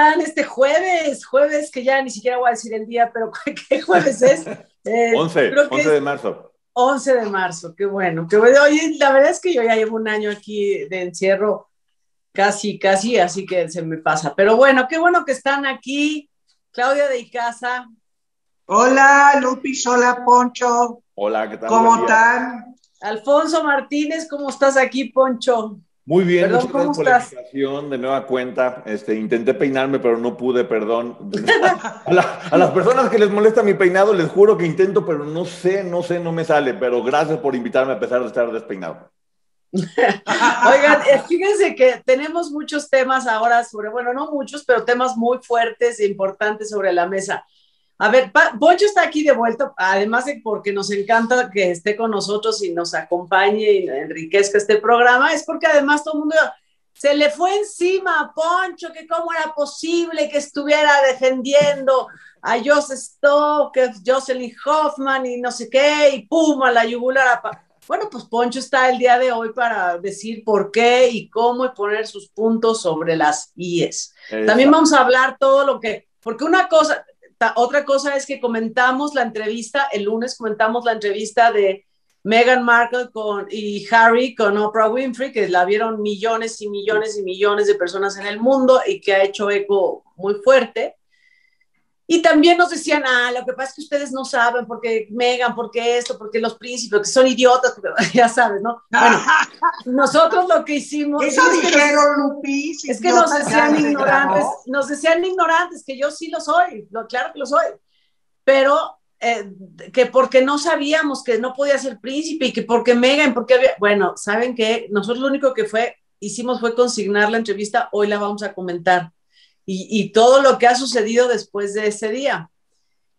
están este jueves? Jueves que ya ni siquiera voy a decir el día, pero ¿qué jueves es? 11, eh, 11 de marzo. 11 de marzo, qué bueno. Qué bueno. Oye, la verdad es que yo ya llevo un año aquí de encierro, casi, casi, así que se me pasa. Pero bueno, qué bueno que están aquí. Claudia de Icaza. Hola, Lupis, hola, Poncho. Hola, ¿qué tal? ¿Cómo están? Alfonso Martínez, ¿cómo estás aquí, Poncho? Muy bien, muchas gracias por la invitación de nueva cuenta. Este, intenté peinarme, pero no pude, perdón. A, las personas que les molesta mi peinado, les juro que intento, pero no sé, no sé, no me sale. Pero gracias por invitarme a pesar de estar despeinado. Oigan, eh, fíjense que tenemos muchos temas ahora sobre, bueno, no muchos, pero temas muy fuertes e importantes sobre la mesa. A ver, Poncho está aquí de vuelta, además de porque nos encanta que esté con nosotros y nos acompañe y enriquezca este programa, es porque además todo el mundo se le fue encima a Poncho, que cómo era posible que estuviera defendiendo a Joseph Stock, Jocelyn Hoffman y no sé qué, y pum, a la yugular. Bueno, pues Poncho está el día de hoy para decir por qué y cómo y poner sus puntos sobre las IES. También vamos a hablar todo lo que, porque una cosa, otra cosa es que comentamos la entrevista, el lunes comentamos la entrevista de Meghan Markle con, y Harry con Oprah Winfrey, que la vieron millones y millones y millones de personas en el mundo y que ha hecho eco muy fuerte. Y también nos decían, ah, lo que pasa es que ustedes no saben porque Megan, porque esto, porque los príncipes, que son idiotas, ya sabes, ¿no? Bueno, nosotros lo que hicimos... Eso es dijeron, Lupis. Es que nos decían ignorantes, nos decían ignorantes, que yo sí lo soy, lo, claro que lo soy, pero eh, que porque no sabíamos que no podía ser príncipe y que porque Megan, porque había... Bueno, ¿saben qué? Nosotros lo único que fue, hicimos fue consignar la entrevista, hoy la vamos a comentar y, todo lo que ha sucedido después de ese día.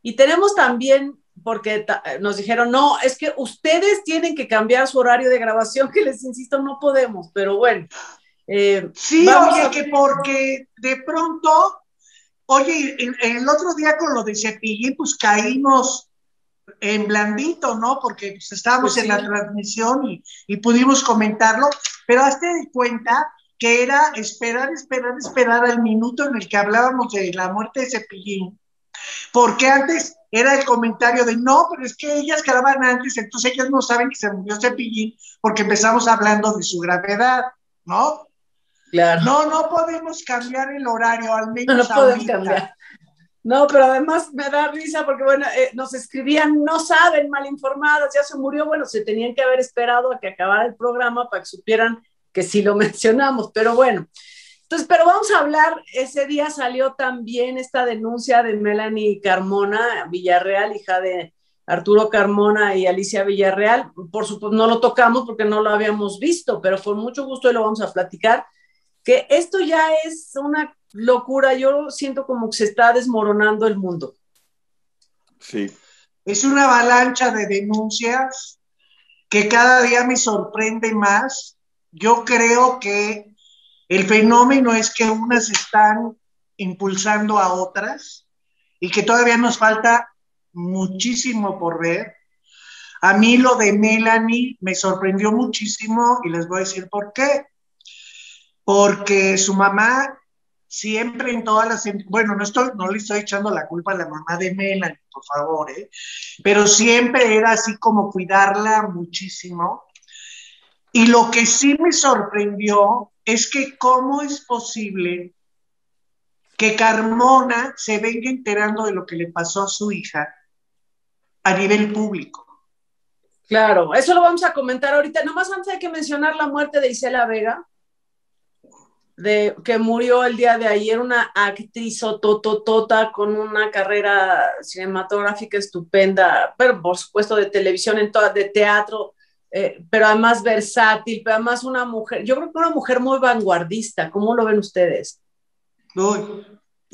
Y tenemos también, porque nos dijeron, no, es que ustedes tienen que cambiar su horario de grabación, que les insisto, no podemos, pero bueno. Eh, sí, oye, que porque de pronto, oye, el, otro día con lo de Cepillín, pues caímos en blandito, ¿no? Porque pues, estábamos pues en la transmisión y, y, pudimos comentarlo, pero hazte de cuenta que era esperar, esperar, esperar al minuto en el que hablábamos de la muerte de Cepillín, porque antes era el comentario de no, pero es que ellas graban antes, entonces ellas no saben que se murió Cepillín, porque empezamos hablando de su gravedad, ¿no? Claro. No, no podemos cambiar el horario, al menos no, podemos cambiar. No, pero además me da risa porque, bueno, eh, nos escribían, no saben, mal informadas, ya se murió, bueno, se tenían que haber esperado a que acabara el programa para que supieran que sí lo mencionamos, pero bueno. Entonces, pero vamos a hablar, ese día salió también esta denuncia de Melanie Carmona Villarreal, hija de Arturo Carmona y Alicia Villarreal. Por supuesto, no lo tocamos porque no lo habíamos visto, pero con mucho gusto hoy lo vamos a platicar, que esto ya es una locura. Yo siento como que se está desmoronando el mundo. Sí. Es una avalancha de denuncias que cada día me sorprende más yo creo que el fenómeno es que unas están impulsando a otras y que todavía nos falta muchísimo por ver. A mí lo de Melanie me sorprendió muchísimo y les voy a decir por qué. Porque su mamá siempre en todas las, bueno, no, estoy, no le estoy echando la culpa a la mamá de Melanie, por favor, ¿eh? pero siempre era así como cuidarla muchísimo y lo que sí me sorprendió es que cómo es posible que Carmona se venga enterando de lo que le pasó a su hija a nivel público. Claro, eso lo vamos a comentar ahorita. Nomás antes hay que mencionar la muerte de Isela Vega, de, que murió el día de ayer, una actriz tototota con una carrera cinematográfica estupenda, pero por supuesto de televisión, en toda, de teatro, eh, pero además versátil, pero además una mujer, yo creo que una mujer muy vanguardista. ¿Cómo lo ven ustedes?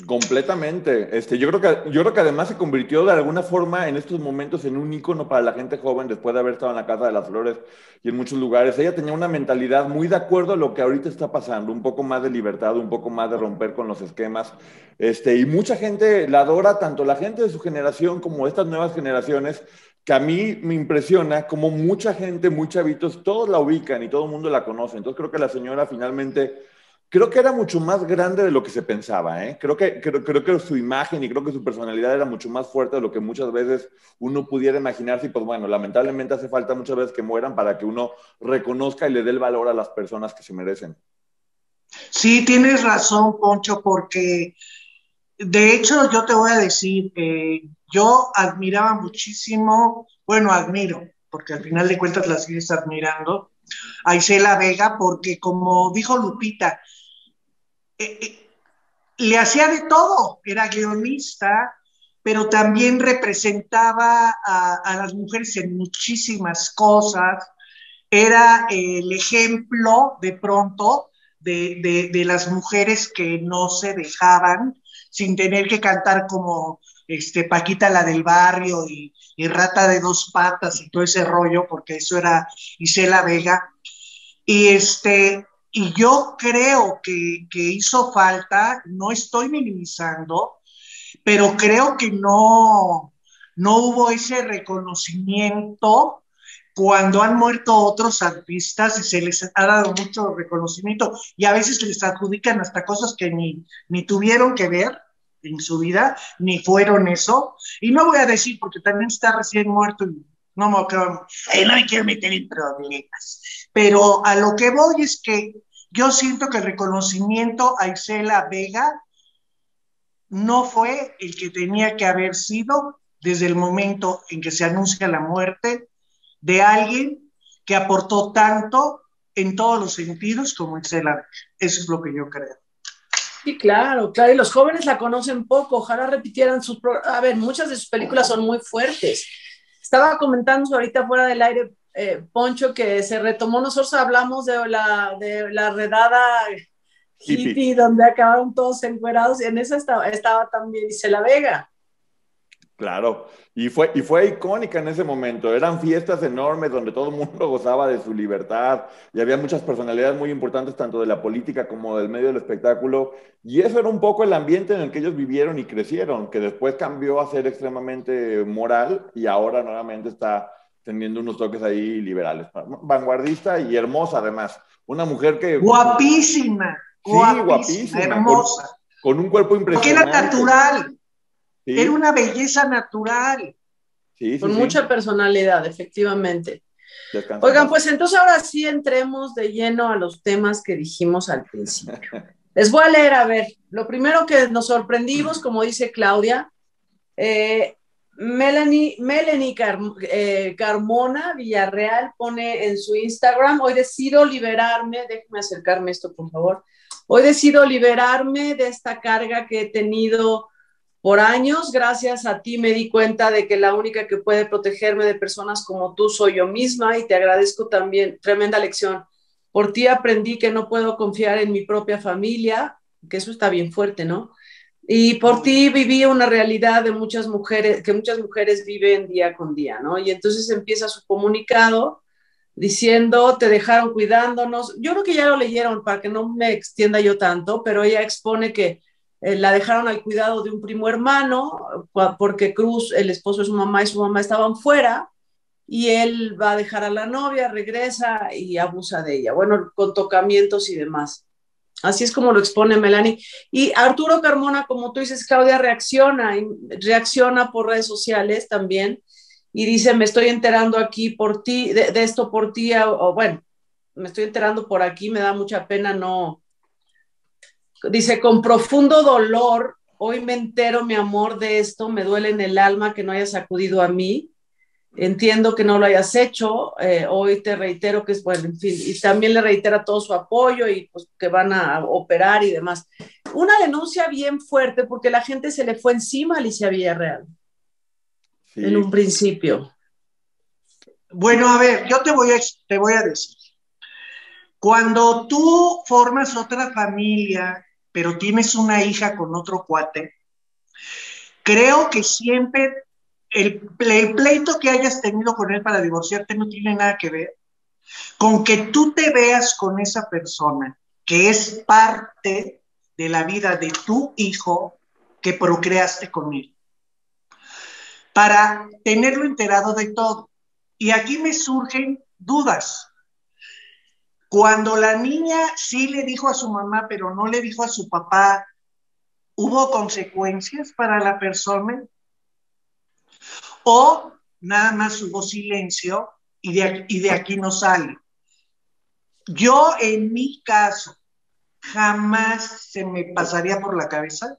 Completamente. Este, yo, creo que, yo creo que además se convirtió de alguna forma en estos momentos en un ícono para la gente joven después de haber estado en la Casa de las Flores y en muchos lugares. Ella tenía una mentalidad muy de acuerdo a lo que ahorita está pasando, un poco más de libertad, un poco más de romper con los esquemas. Este, y mucha gente la adora, tanto la gente de su generación como estas nuevas generaciones que a mí me impresiona como mucha gente, muchos chavitos, todos la ubican y todo el mundo la conoce. Entonces creo que la señora finalmente creo que era mucho más grande de lo que se pensaba, ¿eh? Creo que, creo, creo, que su imagen y creo que su personalidad era mucho más fuerte de lo que muchas veces uno pudiera imaginarse y pues bueno, lamentablemente hace falta muchas veces que mueran para que uno reconozca y le dé el valor a las personas que se merecen. Sí, tienes razón, Poncho, porque de hecho yo te voy a decir, yo admiraba muchísimo, bueno, admiro, porque al final de cuentas la sigues admirando, a Isela Vega, porque como dijo Lupita, eh, eh, le hacía de todo, era guionista, pero también representaba a, las mujeres en muchísimas cosas, era el ejemplo de pronto de, las mujeres que no se dejaban sin tener que cantar como este, Paquita la del barrio y, Rata de dos patas y todo ese rollo, porque eso era Isela Vega. Y, este, y yo creo que, hizo falta, no estoy minimizando, pero creo que no, no hubo ese reconocimiento cuando han muerto otros artistas y se les ha dado mucho reconocimiento y a veces les adjudican hasta cosas que ni, ni tuvieron que ver en su vida, ni fueron eso. Y no voy a decir porque también está recién muerto y no me, eh, no me quiero meter en problemas. Pero a lo que voy es que yo siento que el reconocimiento a Isela Vega no fue el que tenía que haber sido desde el momento en que se anuncia la muerte de alguien que aportó tanto en todos los sentidos como Isela Vega. Eso es lo que yo creo. Sí, claro, claro, y los jóvenes la conocen poco, ojalá repitieran sus... A ver, muchas de sus películas son muy fuertes. Estaba comentando ahorita fuera del aire eh, Poncho, que se retomó, nosotros hablamos de la, de la redada hippie, donde acabaron todos encuerados, y en esa estaba, estaba también Isela Vega. Claro, y fue, y fue icónica en ese momento. Eran fiestas enormes donde todo el mundo gozaba de su libertad y había muchas personalidades muy importantes, tanto de la política como del medio del espectáculo. Y eso era un poco el ambiente en el que ellos vivieron y crecieron, que después cambió a ser extremadamente moral y ahora nuevamente está teniendo unos toques ahí liberales. Vanguardista y hermosa además. Una mujer que... Guapísima. Sí, guapísima. hermosa. Con, un cuerpo impresionante. Porque era natural. Era una belleza natural. Sí, con mucha personalidad, efectivamente. Oigan, pues entonces ahora sí entremos de lleno a los temas que dijimos al principio. Les voy a leer, a ver, lo primero que nos sorprendimos, como dice Claudia, eh, Melanie, Melanie eh, Carmona Villarreal pone en su Instagram, hoy decido liberarme, déjeme acercarme esto por favor, hoy decido liberarme de esta carga que he tenido por años, gracias a ti me di cuenta de que la única que puede protegerme de personas como tú soy yo misma y te agradezco también, tremenda lección. Por ti aprendí que no puedo confiar en mi propia familia, que eso está bien fuerte, ¿no? Y por ti viví una realidad de muchas mujeres, que muchas mujeres viven día con día, ¿no? Y entonces empieza su comunicado diciendo, te dejaron cuidándonos. Yo creo que ya lo leyeron para que no me extienda yo tanto, pero ella expone que la dejaron al cuidado de un primo hermano, porque Cruz, el esposo de su mamá y su mamá estaban fuera, y él va a dejar a la novia, regresa y abusa de ella. Bueno, con tocamientos y demás. Así es como lo expone Melanie. Y Arturo Carmona, como tú dices, Claudia reacciona, reacciona por redes sociales también y dice, me estoy enterando aquí por ti, de, esto por ti, o, bueno, me estoy enterando por aquí, me da mucha pena no. Dice, con profundo dolor, hoy me entero, mi amor, de esto, me duele en el alma que no hayas acudido a mí Entiendo que no lo hayas hecho. Eh, hoy te reitero que es bueno, en fin, y también le reitera todo su apoyo y pues que van a operar y demás. Una denuncia bien fuerte porque la gente se le fue encima a Alicia Villarreal en un principio. Bueno, a ver, yo te voy a, te voy a decir. Cuando tú formas otra familia, pero tienes una hija con otro cuate, creo que siempre el, pleito que hayas tenido con él para divorciarte no tiene nada que ver con que tú te veas con esa persona que es parte de la vida de tu hijo que procreaste con él, para tenerlo enterado de todo. Y aquí me surgen dudas. Cuando la niña sí le dijo a su mamá, pero no le dijo a su papá, ¿hubo consecuencias para la persona? ¿O nada más hubo silencio y de, aquí no sale? Yo en mi caso, jamás se me pasaría por la cabeza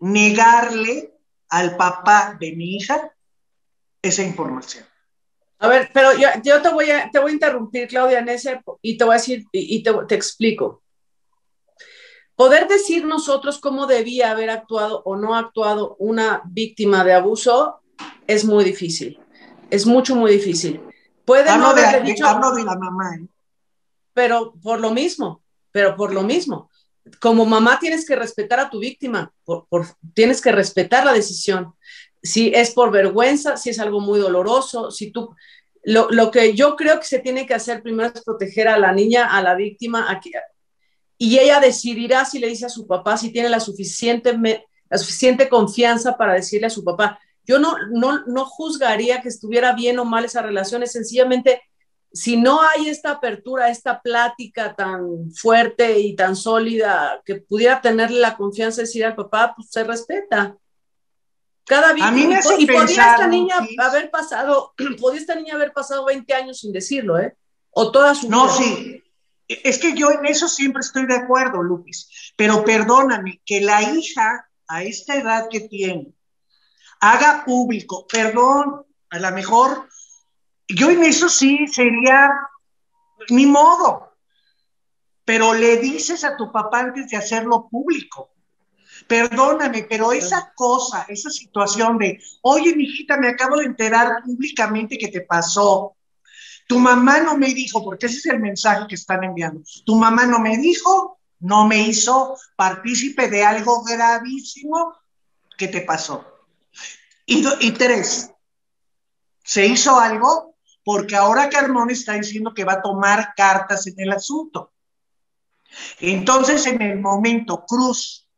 negarle al papá de mi hija esa información. A ver, pero yo, yo te, voy a, te voy a interrumpir, Claudia, en ese, y te voy a decir, y, te, te explico. Poder decir nosotros cómo debía haber actuado o no actuado una víctima de abuso es muy difícil. Es mucho, muy difícil. Puede hablo, no haberle de- dicho, hablo de la mamá. ¿eh? pero por lo mismo, pero por lo mismo. Como mamá tienes que respetar a tu víctima, por, por- tienes que respetar la decisión. Si es por vergüenza, si es algo muy doloroso, si tú... Lo, lo que yo creo que se tiene que hacer primero es proteger a la niña, a la víctima, a que- y ella decidirá si le dice a su papá, si tiene la suficiente, la suficiente confianza para decirle a su papá. Yo no, no, no juzgaría que estuviera bien o mal esa relación, es sencillamente si no hay esta apertura, esta plática tan fuerte y tan sólida que pudiera tenerle la confianza de decir al papá, pues se respeta. Cada A mí me hace y podía pensar, esta niña haber pasado, podía esta niña haber pasado 20 años sin decirlo, ¿eh? O toda su No, vida. sí. Es que yo en eso siempre estoy de acuerdo, Lupis. Pero perdóname, que la hija a esta edad que tiene haga público, perdón, a lo mejor, yo en eso sí sería ni modo. Pero le dices a tu papá antes de hacerlo público. Perdóname, pero esa cosa, esa situación de, oye, mijita, me acabo de enterar públicamente que te pasó. Tu mamá no me dijo, porque ese es el mensaje que están enviando. Tu mamá no me dijo, no me hizo partícipe de algo gravísimo que te pasó. Y, y tres, se hizo algo porque ahora Carmón está diciendo que va a tomar cartas en el asunto. Entonces, en el momento, Cruz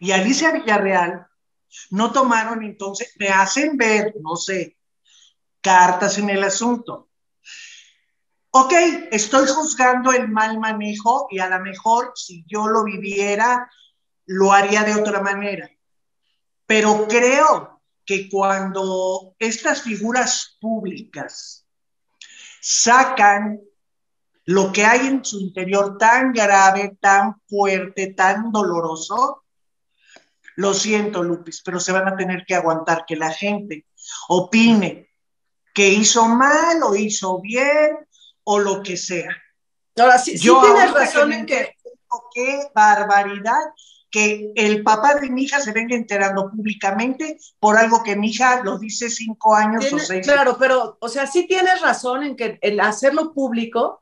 y Alicia Villarreal no tomaron, entonces, me hacen ver, no sé, cartas en el asunto. Ok, estoy juzgando el mal manejo y a lo mejor si yo lo viviera, lo haría de otra manera. Pero creo que cuando estas figuras públicas sacan lo que hay en su interior tan grave, tan fuerte, tan doloroso, lo siento, Lupis, pero se van a tener que aguantar que la gente opine que hizo mal o hizo bien o lo que sea. Ahora, sí, tienes razón me en que qué barbaridad que el papá de mi hija se venga enterando públicamente por algo que mi hija lo dice cinco años o seis. claro, pero, o sea, sí tienes razón en que el hacerlo público,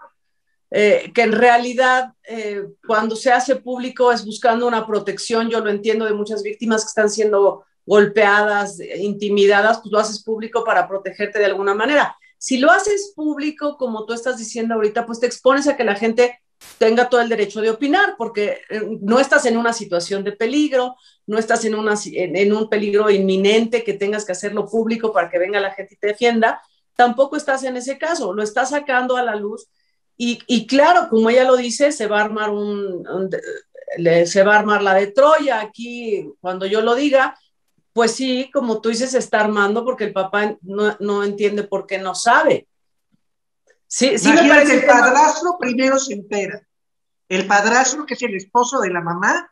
eh, que en realidad eh, cuando se hace público es buscando una protección, yo lo entiendo de muchas víctimas que están siendo golpeadas, intimidadas, pues lo haces público para protegerte de alguna manera. Si lo haces público, como tú estás diciendo ahorita, pues te expones a que la gente tenga todo el derecho de opinar, porque eh, no estás en una situación de peligro, no estás en, una, en un peligro inminente que tengas que hacerlo público para que venga la gente y te defienda, tampoco estás en ese caso, lo estás sacando a la luz y, y claro, como ella lo dice, se va a armar un, un- le- se va a armar la de Troya aquí cuando yo lo diga, pues sí, como tú dices, se está armando porque el papá no, no entiende por qué no sabe. Sí, sí me parece el no- padrastro primero se entera. El padrastro, que es el esposo de la mamá.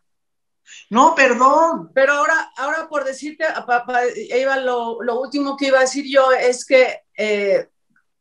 No, perdón. Pero ahora, ahora por decirte, pa- pa- Eva, lo, lo último que iba a decir yo es que eh,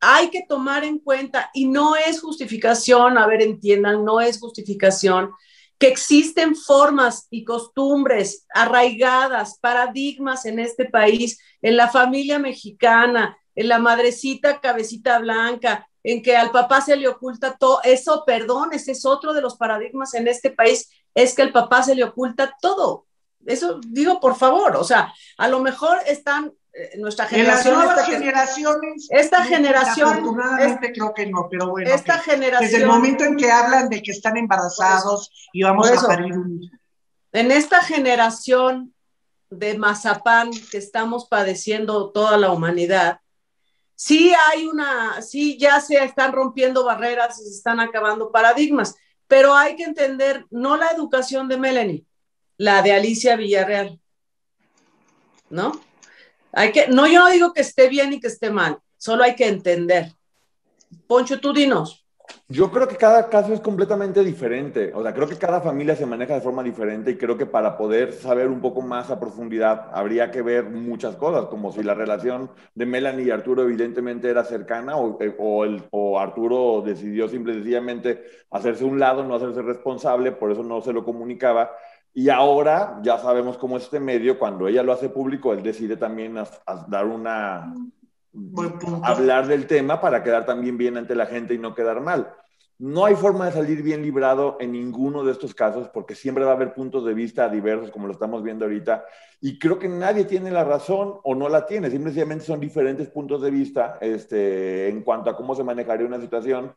hay que tomar en cuenta, y no es justificación, a ver, entiendan, no es justificación, que existen formas y costumbres arraigadas, paradigmas en este país, en la familia mexicana, en la madrecita cabecita blanca, en que al papá se le oculta todo. Eso, perdón, ese es otro de los paradigmas en este país, es que al papá se le oculta todo. Eso digo, por favor, o sea, a lo mejor están eh, nuestra En las generación. nuevas esta generaciones. esta Lupita, generación, Afortunadamente creo que no, pero bueno. esta generación. desde el momento en que hablan de que están embarazados y vamos a parir un hijo. en esta generación de mazapán que estamos padeciendo toda la humanidad, sí hay una, sí ya se están rompiendo barreras y se están acabando paradigmas, pero hay que entender no la educación de Melanie, la de Alicia Villarreal, ¿no? Hay que, no, yo no digo que esté bien y que esté mal, solo hay que entender. Poncho, tú dinos. Yo creo que cada caso es completamente diferente. O sea, creo que cada familia se maneja de forma diferente y creo que para poder saber un poco más a profundidad habría que ver muchas cosas, como si la relación de Melanie y Arturo evidentemente era cercana o, eh, o, el, o Arturo decidió simple y sencillamente hacerse un lado, no hacerse responsable, por eso no se lo comunicaba. Y ahora ya sabemos cómo este medio, cuando ella lo hace público, él decide también a, a dar una hablar del tema para quedar también bien ante la gente y no quedar mal. No hay forma de salir bien librado en ninguno de estos casos porque siempre va a haber puntos de vista diversos como lo estamos viendo ahorita y creo que nadie tiene la razón o no la tiene, simplemente son diferentes puntos de vista este, en cuanto a cómo se manejaría una situación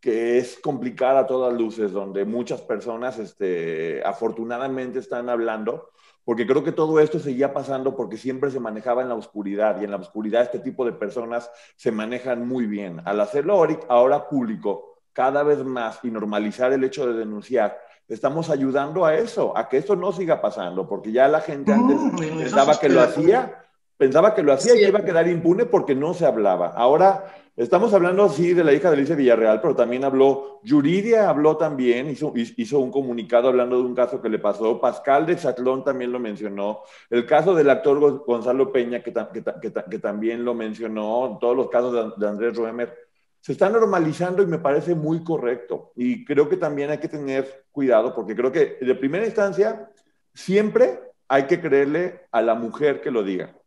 que es complicada a todas luces, donde muchas personas este, afortunadamente están hablando porque creo que todo esto seguía pasando porque siempre se manejaba en la oscuridad y en la oscuridad este tipo de personas se manejan muy bien. Al hacerlo ahora público, cada vez más y normalizar el hecho de denunciar, estamos ayudando a eso, a que esto no siga pasando, porque ya la gente antes pensaba que lo hacía, pensaba que lo hacía y iba a quedar impune porque no se hablaba. Ahora Estamos hablando, sí, de la hija de Alicia Villarreal, pero también habló, Yuridia habló también, hizo, hizo un comunicado hablando de un caso que le pasó, Pascal de Chatlón también lo mencionó, el caso del actor Gonzalo Peña, que, que, también lo mencionó, todos los casos de, Andrés Roemer, se está normalizando y me parece muy correcto. Y creo que también hay que tener cuidado, porque creo que de primera instancia, siempre hay que creerle a la mujer que lo diga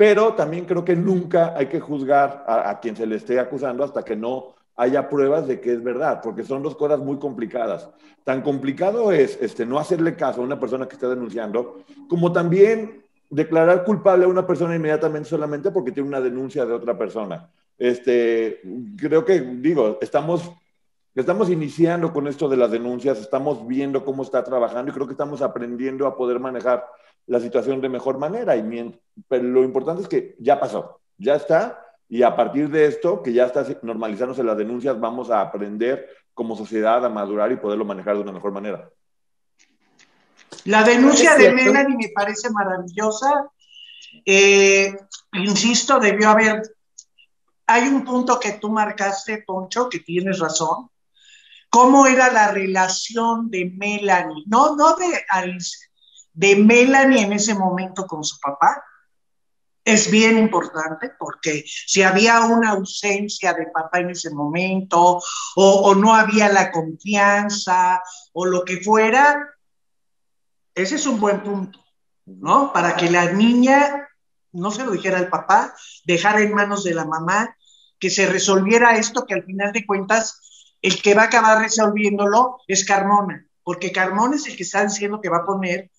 pero también creo que nunca hay que juzgar a, quien se le esté acusando hasta que no haya pruebas de que es verdad, porque son dos cosas muy complicadas. Tan complicado es este, no hacerle caso a una persona que está denunciando, como también declarar culpable a una persona inmediatamente solamente porque tiene una denuncia de otra persona. Este, creo que, digo, estamos, estamos iniciando con esto de las denuncias, estamos viendo cómo está trabajando y creo que estamos aprendiendo a poder manejar la situación de mejor manera. Y, pero lo importante es que ya pasó, ya está, y a partir de esto, que ya está normalizándose las denuncias, vamos a aprender como sociedad a madurar y poderlo manejar de una mejor manera. La denuncia de Melanie me parece maravillosa. Eh, insisto, debió haber. Hay un punto que tú marcaste, Poncho, que tienes razón. ¿Cómo era la relación de Melanie? No, no de Alice, de Melanie en ese momento con su papá es bien importante porque si había una ausencia de papá en ese momento o, no había la confianza o lo que fuera, ese es un buen punto, ¿no? Para que la niña no se lo dijera al papá, dejara en manos de la mamá, que se resolviera esto que al final de cuentas el que va a acabar resolviéndolo es Carmona, porque Carmona es el que está diciendo que va a poner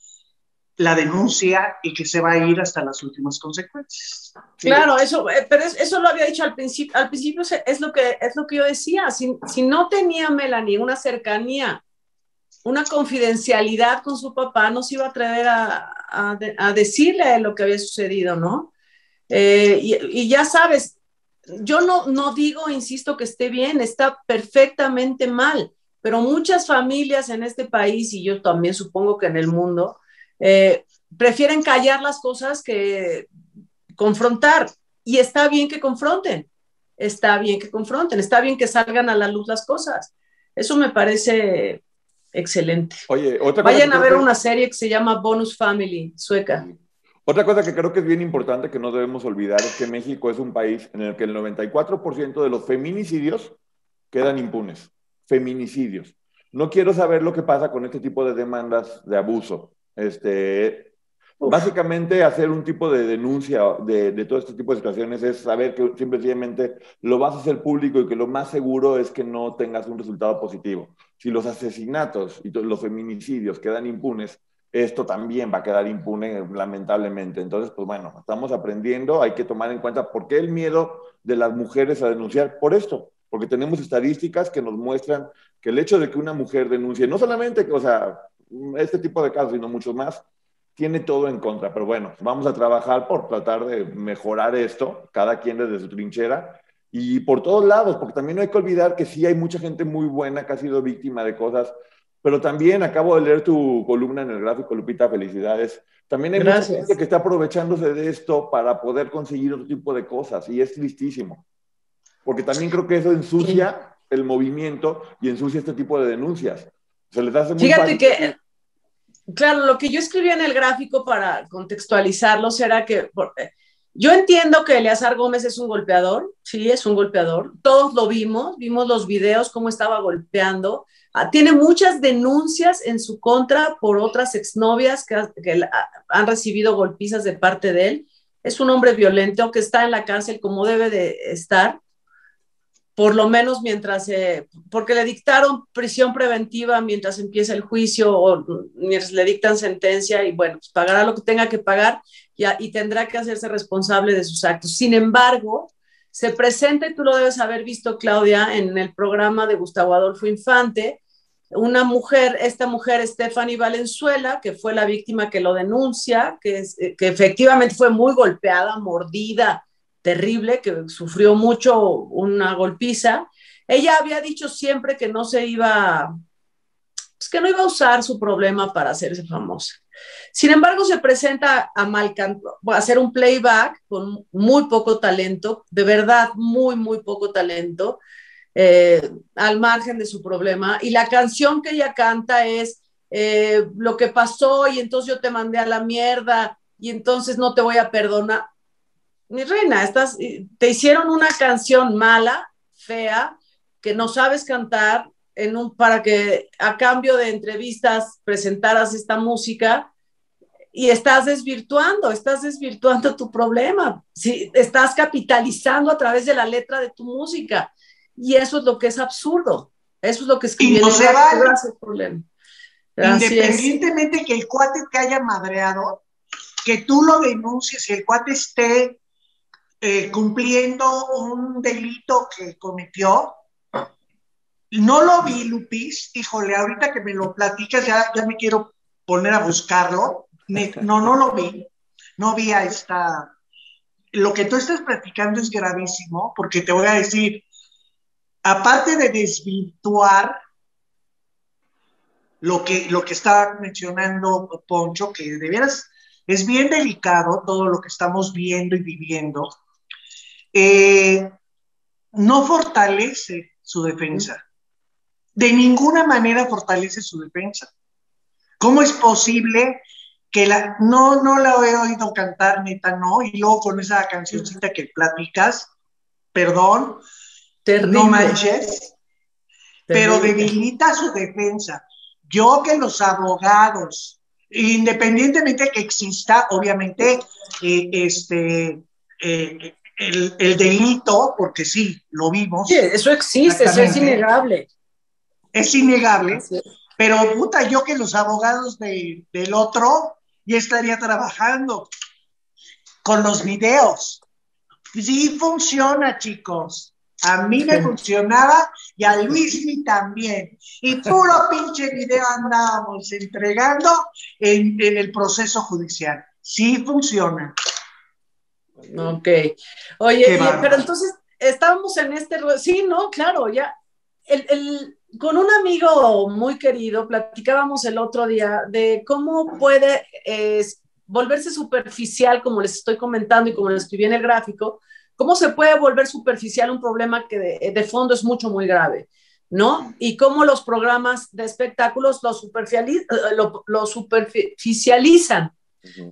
la denuncia y que se va a ir hasta las últimas consecuencias. Claro, eso, eh, pero eso lo había dicho al principio, al principio es lo que, es lo que yo decía, si, si no tenía Melanie una cercanía, una confidencialidad con su papá, no se iba a atrever a, a, decirle lo que había sucedido, ¿no? Eh, y, y, ya sabes, yo no, no digo, insisto, que esté bien, está perfectamente mal, pero muchas familias en este país, y yo también supongo que en el mundo, eh, prefieren callar las cosas que confrontar. Y está bien que confronten, está bien que confronten, está bien que salgan a la luz las cosas. Eso me parece excelente. Oye, otra Vayan a ver una serie que se llama Bonus Family, sueca. Otra cosa que creo que es bien importante que no debemos olvidar es que México es un país en el que el 94% de los feminicidios quedan impunes. Feminicidios. No quiero saber lo que pasa con este tipo de demandas de abuso. Este, básicamente hacer un tipo de denuncia de, de, todo este tipo de situaciones es saber que simplemente lo vas a hacer público y que lo más seguro es que no tengas un resultado positivo. Si los asesinatos y los feminicidios quedan impunes, esto también va a quedar impune lamentablemente. Entonces, pues bueno, estamos aprendiendo, hay que tomar en cuenta por qué el miedo de las mujeres a denunciar por esto, porque tenemos estadísticas que nos muestran que el hecho de que una mujer denuncie, no solamente, o sea, este tipo de casos, sino muchos más, tiene todo en contra. Pero bueno, vamos a trabajar por tratar de mejorar esto, cada quien desde su trinchera y por todos lados, porque también no hay que olvidar que sí hay mucha gente muy buena que ha sido víctima de cosas, pero también acabo de leer tu columna en el gráfico, Lupita, felicidades. También hay mucha gente que está aprovechándose de esto para poder conseguir otro tipo de cosas y es tristísimo, porque también creo que eso ensucia el movimiento y ensucia este tipo de denuncias. Se les hace muy Fíjate que, claro, lo que yo escribí en el gráfico para contextualizarlos era que yo entiendo que Eleazar Gómez es un golpeador, sí, es un golpeador. Todos lo vimos, vimos los videos, cómo estaba golpeando. Ah, tiene muchas denuncias en su contra por otras exnovias que, que han recibido golpizas de parte de él. Es un hombre violento que está en la cárcel como debe de estar por lo menos mientras, eh, porque le dictaron prisión preventiva mientras empieza el juicio o mientras le dictan sentencia y bueno, pues pagará lo que tenga que pagar y, tendrá que hacerse responsable de sus actos. Sin embargo, se presenta, y tú lo debes haber visto, Claudia, en el programa de Gustavo Adolfo Infante, una mujer, esta mujer, Stephanie Valenzuela, que fue la víctima que lo denuncia, que, que efectivamente fue muy golpeada, mordida, terrible, que sufrió mucho una golpiza. Ella había dicho siempre que no se iba, pues que no iba a usar su problema para hacerse famosa. Sin embargo, se presenta a, a hacer un playback con muy poco talento, de verdad, muy, muy poco talento, eh, al margen de su problema. Y la canción que ella canta es eh, lo que pasó y entonces yo te mandé a la mierda y entonces no te voy a perdonar mi reina, estás, te hicieron una canción mala, fea, que no sabes cantar, en un, para que a cambio de entrevistas presentaras esta música y estás desvirtuando, estás desvirtuando tu problema, si estás capitalizando a través de la letra de tu música y eso es lo que es absurdo, eso es lo que escribí. Y no se vale. Independientemente que el cuate te haya madreado, que tú lo denuncies y el cuate esté eh, cumpliendo un delito que cometió. No lo vi, Lupis. Híjole, ahorita que me lo platicas, ya, ya me quiero poner a buscarlo. no, no lo vi. No vi a esta. Lo que tú estás platicando es gravísimo, porque te voy a decir, aparte de desvirtuar lo que, lo que está mencionando Poncho, que de veras es bien delicado todo lo que estamos viendo y viviendo, eh, no fortalece su defensa. De ninguna manera fortalece su defensa. ¿Cómo es posible que la, no, no la he oído cantar, neta, no, y luego con esa cancioncita que platicas, perdón, no manches, pero debilita su defensa. Yo que los abogados, independientemente que exista, obviamente, eh, este, eh, el, delito, porque sí, lo vimos. Sí, eso existe, eso es innegable. Es innegable, pero puta, yo que los abogados del otro ya estaría trabajando con los videos. Sí funciona, chicos. A mí me funcionaba y a Luismi también. Y puro pinche video andábamos entregando en, en el proceso judicial. Sí funciona. Ok. Oye, pero entonces estábamos en este, sí, no, claro, ya, el, con un amigo muy querido platicábamos el otro día de cómo puede volverse superficial, como les estoy comentando y como lo escribí en el gráfico, cómo se puede volver superficial un problema que de, fondo es mucho, muy grave. ¿no? Y cómo los programas de espectáculos lo, lo, lo superficializan.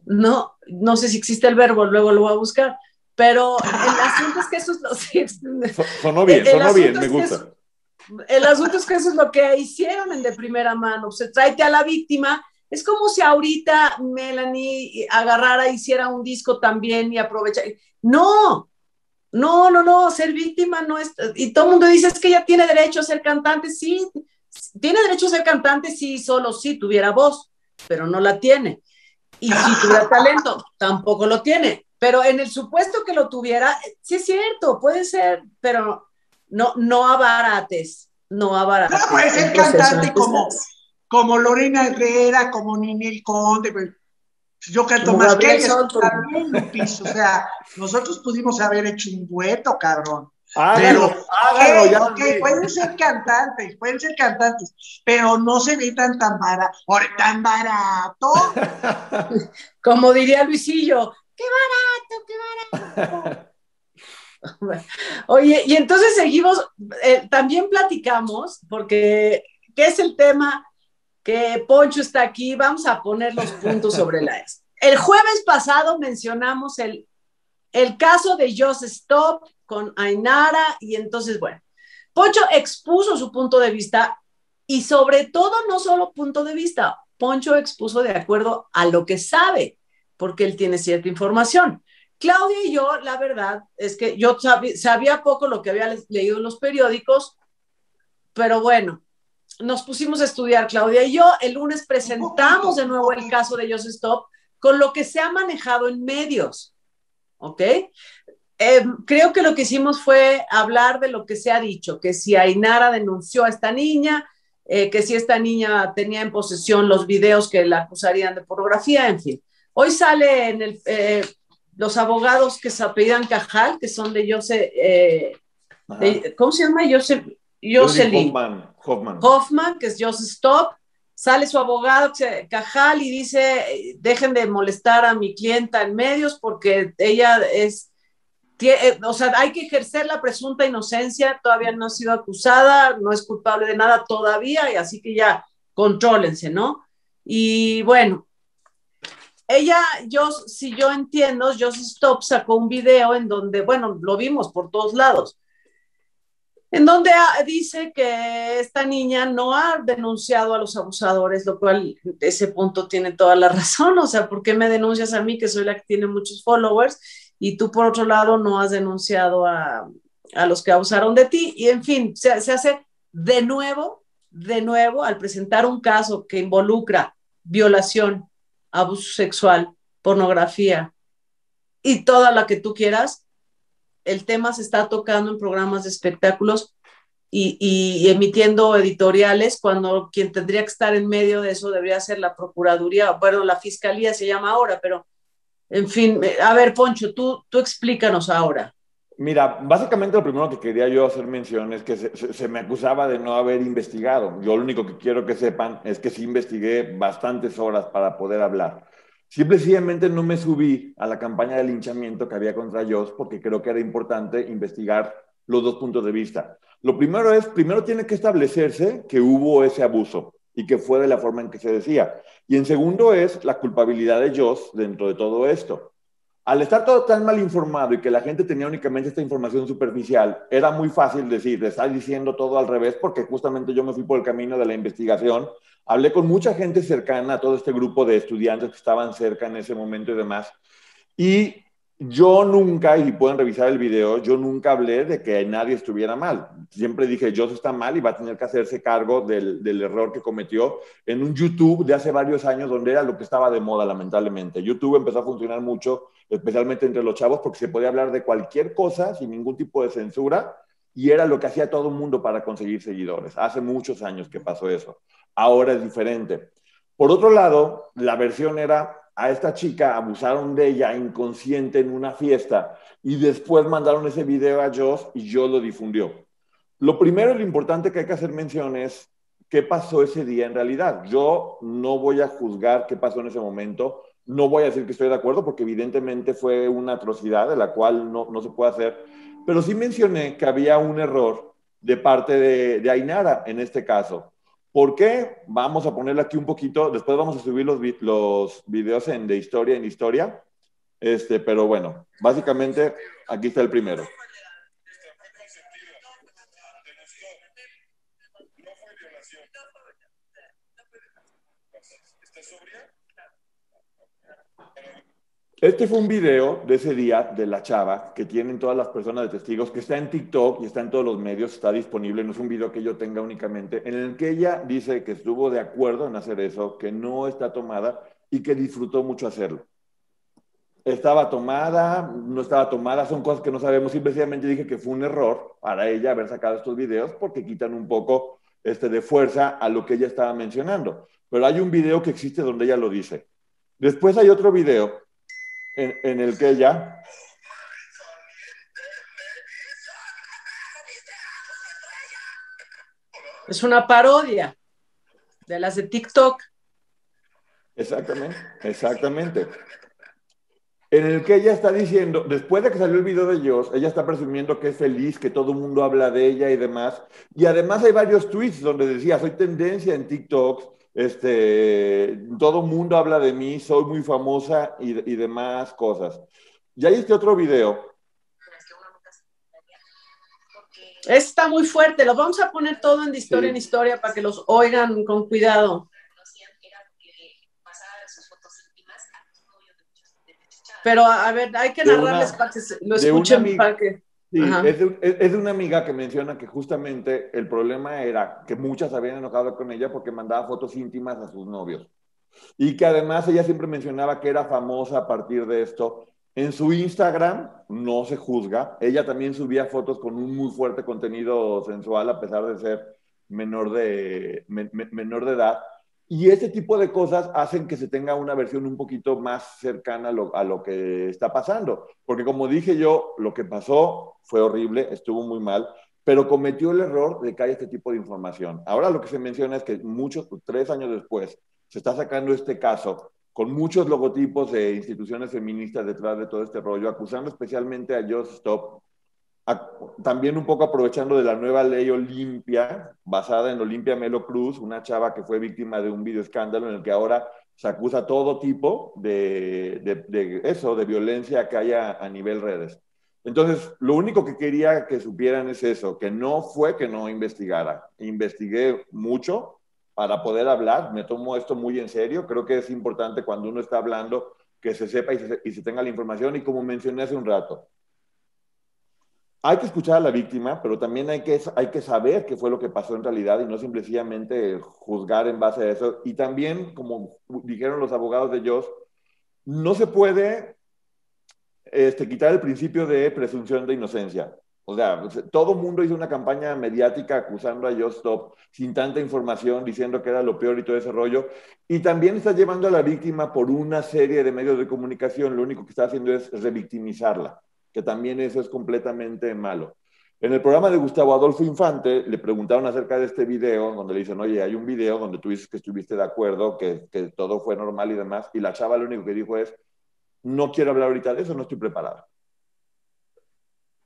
No, no sé si existe el verbo, luego lo voy a buscar, pero el asunto es que eso es lo... Sí, sonó bien, sonó bien, me gusta. el asunto es que eso es lo que hicieron en de primera mano, se tráete a la víctima, es como si ahorita Melanie agarrara, hiciera un disco también y aprovechara. No, no, no, no, ser víctima no es. Y todo el mundo dice es que ella tiene derecho a ser cantante. Sí, tiene derecho a ser cantante si solo si tuviera voz, pero no la tiene. Y si tuviera talento, tampoco lo tiene. Pero en el supuesto que lo tuviera, sí es cierto, puede ser, pero no, no abarates, no abarates. No puede ser cantante como, como Lorena Herrera, como Ninel Conde. Yo canto más que Lupis. O sea, nosotros pudimos haber hecho un dueto, cabrón. Hágalo, pero, hágalo, pueden ser cantantes, pueden ser cantantes, pero no se necesitan tan, barato, tan barato. Como diría Luisillo, qué barato, qué barato. Oye, y entonces seguimos, eh, también platicamos, porque, ¿qué es el tema? Que Poncho está aquí, vamos a poner los puntos sobre la S. El jueves pasado mencionamos el, el caso de Just Stop con Ainara y entonces, bueno, Poncho expuso su punto de vista y sobre todo no solo punto de vista, Poncho expuso de acuerdo a lo que sabe, porque él tiene cierta información. Claudia y yo, la verdad, es que yo sabía, poco lo que había leído en los periódicos, pero bueno, nos pusimos a estudiar, Claudia y yo. El lunes presentamos de nuevo el caso de Joseph Stop con lo que se ha manejado en medios. ¿Ok? Eh, creo que lo que hicimos fue hablar de lo que se ha dicho, que si Ainara denunció a esta niña, eh, que si esta niña tenía en posesión los videos que la acusarían de pornografía, en fin. Hoy sale en el, eh, los abogados que se apellidan Cajal, que son de José, ¿cómo se llama? José, Hoffman, Hoffman. Hoffman, que es Joseph Stop, sale su abogado Cajal y dice, dejen de molestar a mi clienta en medios porque ella es, eh, o sea, hay que ejercer la presunta inocencia, todavía no ha sido acusada, no es culpable de nada todavía, y así que ya contrólense, ¿no? Y bueno, ella, yo, si yo entiendo, Joseph Stop sacó un video en donde, bueno, lo vimos por todos lados, en donde dice que esta niña no ha denunciado a los abusadores, lo cual ese punto tiene toda la razón, o sea, ¿por qué me denuncias a mí que soy la que tiene muchos followers y tú por otro lado no has denunciado a, a los que abusaron de ti? Y en fin, se, hace de nuevo, de nuevo, al presentar un caso que involucra violación, abuso sexual, pornografía y toda la que tú quieras, el tema se está tocando en programas de espectáculos y, emitiendo editoriales cuando quien tendría que estar en medio de eso debería ser la Procuraduría, bueno, la Fiscalía se llama ahora, pero en fin, eh, a ver, Poncho, tú, tú explícanos ahora. Mira, básicamente lo primero que quería yo hacer mención es que se, me acusaba de no haber investigado. Yo lo único que quiero que sepan es que sí investigué bastantes horas para poder hablar. Simplemente no me subí a la campaña de linchamiento que había contra Joss porque creo que era importante investigar los dos puntos de vista. Lo primero es, primero tiene que establecerse que hubo ese abuso y que fue de la forma en que se decía. Y en segundo es la culpabilidad de Joss dentro de todo esto. Al estar todo tan mal informado y que la gente tenía únicamente esta información superficial, era muy fácil decir, está diciendo todo al revés, porque justamente yo me fui por el camino de la investigación Hablé con mucha gente cercana a todo este grupo de estudiantes que estaban cerca en ese momento y demás. Y yo nunca, y pueden revisar el video, yo nunca hablé de que nadie estuviera mal. Siempre dije, Joss está mal y va a tener que hacerse cargo del, del, error que cometió en un YouTube de hace varios años donde era lo que estaba de moda, lamentablemente. YouTube empezó a funcionar mucho, especialmente entre los chavos, porque se podía hablar de cualquier cosa sin ningún tipo de censura y era lo que hacía todo el mundo para conseguir seguidores. Hace muchos años que pasó eso ahora es diferente. Por otro lado, la versión era a esta chica abusaron de ella inconsciente en una fiesta y después mandaron ese video a Joss y Joss lo difundió. Lo primero lo importante que hay que hacer mención es qué pasó ese día en realidad. Yo no voy a juzgar qué pasó en ese momento, no voy a decir que estoy de acuerdo porque evidentemente fue una atrocidad de la cual no, no se puede hacer, pero sí mencioné que había un error de parte de, de Ainara en este caso. ¿Por qué? Vamos a ponerle aquí un poquito, después vamos a subir los, videos en, de historia en historia, este, pero bueno, básicamente aquí está el primero. Este fue un video de ese día de la chava que tienen todas las personas de testigos, que está en TikTok y está en todos los medios, está disponible, no es un video que yo tenga únicamente, en el que ella dice que estuvo de acuerdo en hacer eso, que no está tomada y que disfrutó mucho hacerlo. Estaba tomada, no estaba tomada, son cosas que no sabemos, simplemente dije que fue un error para ella haber sacado estos videos porque quitan un poco este, de fuerza a lo que ella estaba mencionando. Pero hay un video que existe donde ella lo dice. Después hay otro video en, en el que ella Es una parodia de las de TikTok. Exactamente, exactamente. En el que ella está diciendo, después de que salió el video de ellos, ella está presumiendo que es feliz, que todo el mundo habla de ella y demás. Y además hay varios tweets donde decía, soy tendencia en TikTok, este, todo mundo habla de mí, soy muy famosa y, y demás cosas. Y hay este otro video Está muy fuerte, lo vamos a poner todo en de historia sí. en historia para que los oigan con cuidado. Pero a ver, hay que narrarles una, para que lo escuchen. Amiga, para que... Sí, es de, es de, una amiga que menciona que justamente el problema era que muchas habían enojado con ella porque mandaba fotos íntimas a sus novios. Y que además ella siempre mencionaba que era famosa a partir de esto en su Instagram no se juzga. Ella también subía fotos con un muy fuerte contenido sensual a pesar de ser menor de, me, menor de edad. Y ese tipo de cosas hacen que se tenga una versión un poquito más cercana a lo, que está pasando. Porque como dije yo, lo que pasó fue horrible, estuvo muy mal, pero cometió el error de que hay este tipo de información. Ahora lo que se menciona es que muchos, tres años después, se está sacando este caso con muchos logotipos de instituciones feministas detrás de todo este rollo, acusando especialmente a Just Stop, también un poco aprovechando de la nueva ley Olimpia, basada en Olimpia Melo Cruz, una chava que fue víctima de un video escándalo en el que ahora se acusa todo tipo de, de, de eso, de violencia que haya a nivel redes. Entonces, lo único que quería que supieran es eso, que no fue que no investigara. Investigué mucho, para poder hablar. Me tomo esto muy en serio. Creo que es importante cuando uno está hablando que se sepa y se, y se tenga la información. Y como mencioné hace un rato, hay que escuchar a la víctima, pero también hay que, hay que saber qué fue lo que pasó en realidad y no simplemente juzgar en base a eso. Y también, como dijeron los abogados de Joss, no se puede este, quitar el principio de presunción de inocencia. O sea, todo el mundo hizo una campaña mediática acusando a Just Stop sin tanta información, diciendo que era lo peor y todo ese rollo. Y también está llevando a la víctima por una serie de medios de comunicación. Lo único que está haciendo es revictimizarla, también eso es completamente malo. En el programa de Gustavo Adolfo Infante le preguntaron acerca de este video, donde le dicen, oye, hay un video donde tú dices que estuviste de acuerdo, que, todo fue normal y demás. Y la chava lo único que dijo es, no quiero hablar ahorita de eso, no estoy preparada.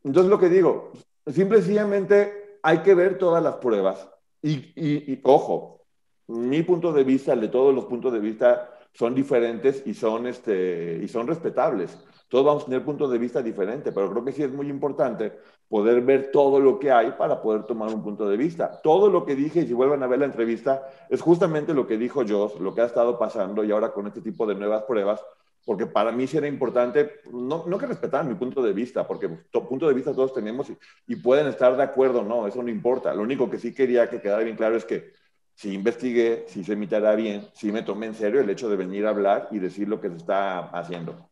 Entonces lo que digo, simple y sencillamente hay que ver todas las pruebas. Y, y, y, ojo, mi punto de vista, el de todos los puntos de vista son diferentes y son, este, y son respetables. Todos vamos a tener puntos de vista diferentes, pero creo que sí es muy importante poder ver todo lo que hay para poder tomar un punto de vista. Todo lo que dije, y si vuelven a ver la entrevista, es justamente lo que dijo Joss, lo que ha estado pasando y ahora con este tipo de nuevas pruebas, porque para mí sí era importante, no, no que respetaran mi punto de vista, porque to, punto de vista todos tenemos y, y, pueden estar de acuerdo, no, eso no importa. Lo único que sí quería que quedara bien claro es que si investigué, si se imitará bien, si me tomé en serio el hecho de venir a hablar y decir lo que se está haciendo.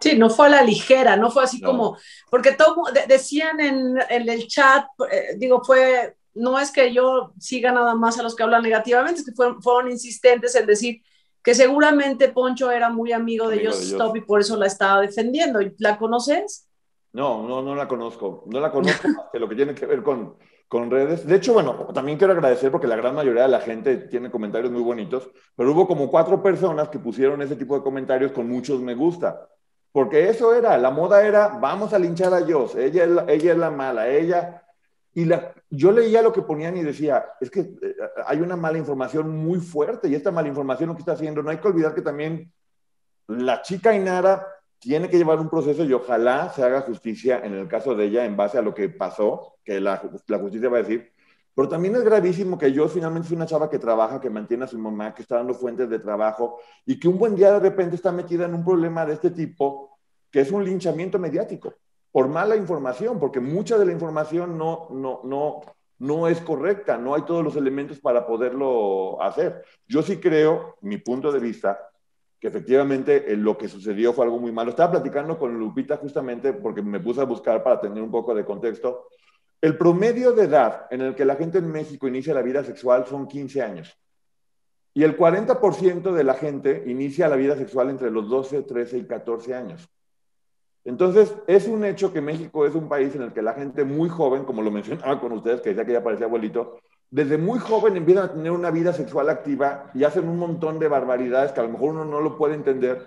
Sí, no fue a la ligera, no fue así no. como, porque todo, de, decían en, en, el chat, eh, digo, fue, no es que yo siga nada más a los que hablan negativamente, es que fueron, fueron insistentes en decir, que seguramente Poncho era muy amigo de Just Stop y por eso la estaba defendiendo. ¿La conoces? No, no, no la conozco. No la conozco más que lo que tiene que ver con, con redes. De hecho, bueno, también quiero agradecer porque la gran mayoría de la gente tiene comentarios muy bonitos, pero hubo como cuatro personas que pusieron ese tipo de comentarios con muchos me gusta. Porque eso era, la moda era, vamos a linchar a Joss, ella es la, ella es la mala, ella... Y la, yo leía lo que ponían y decía, es que eh, hay una mala información muy fuerte y esta mala información lo que está haciendo, no hay que olvidar que también la chica Inara tiene que llevar un proceso y ojalá se haga justicia en el caso de ella en base a lo que pasó, que la, la justicia va a decir. Pero también es gravísimo que yo finalmente soy una chava que trabaja, que mantiene a su mamá, que está dando fuentes de trabajo y que un buen día de repente está metida en un problema de este tipo, que es un linchamiento mediático por mala información, porque mucha de la información no, no, no, no es correcta, no hay todos los elementos para poderlo hacer. Yo sí creo, mi punto de vista, que efectivamente eh, lo que sucedió fue algo muy malo. Estaba platicando con Lupita justamente porque me puse a buscar para tener un poco de contexto. El promedio de edad en el que la gente en México inicia la vida sexual son 15 años. Y el 40% de la gente inicia la vida sexual entre los 12, 13 y 14 años. Entonces, es un hecho que México es un país en el que la gente muy joven, como lo mencionaba con ustedes, que decía que ya parecía abuelito, desde muy joven empiezan a tener una vida sexual activa y hacen un montón de barbaridades que a lo mejor uno no lo puede entender,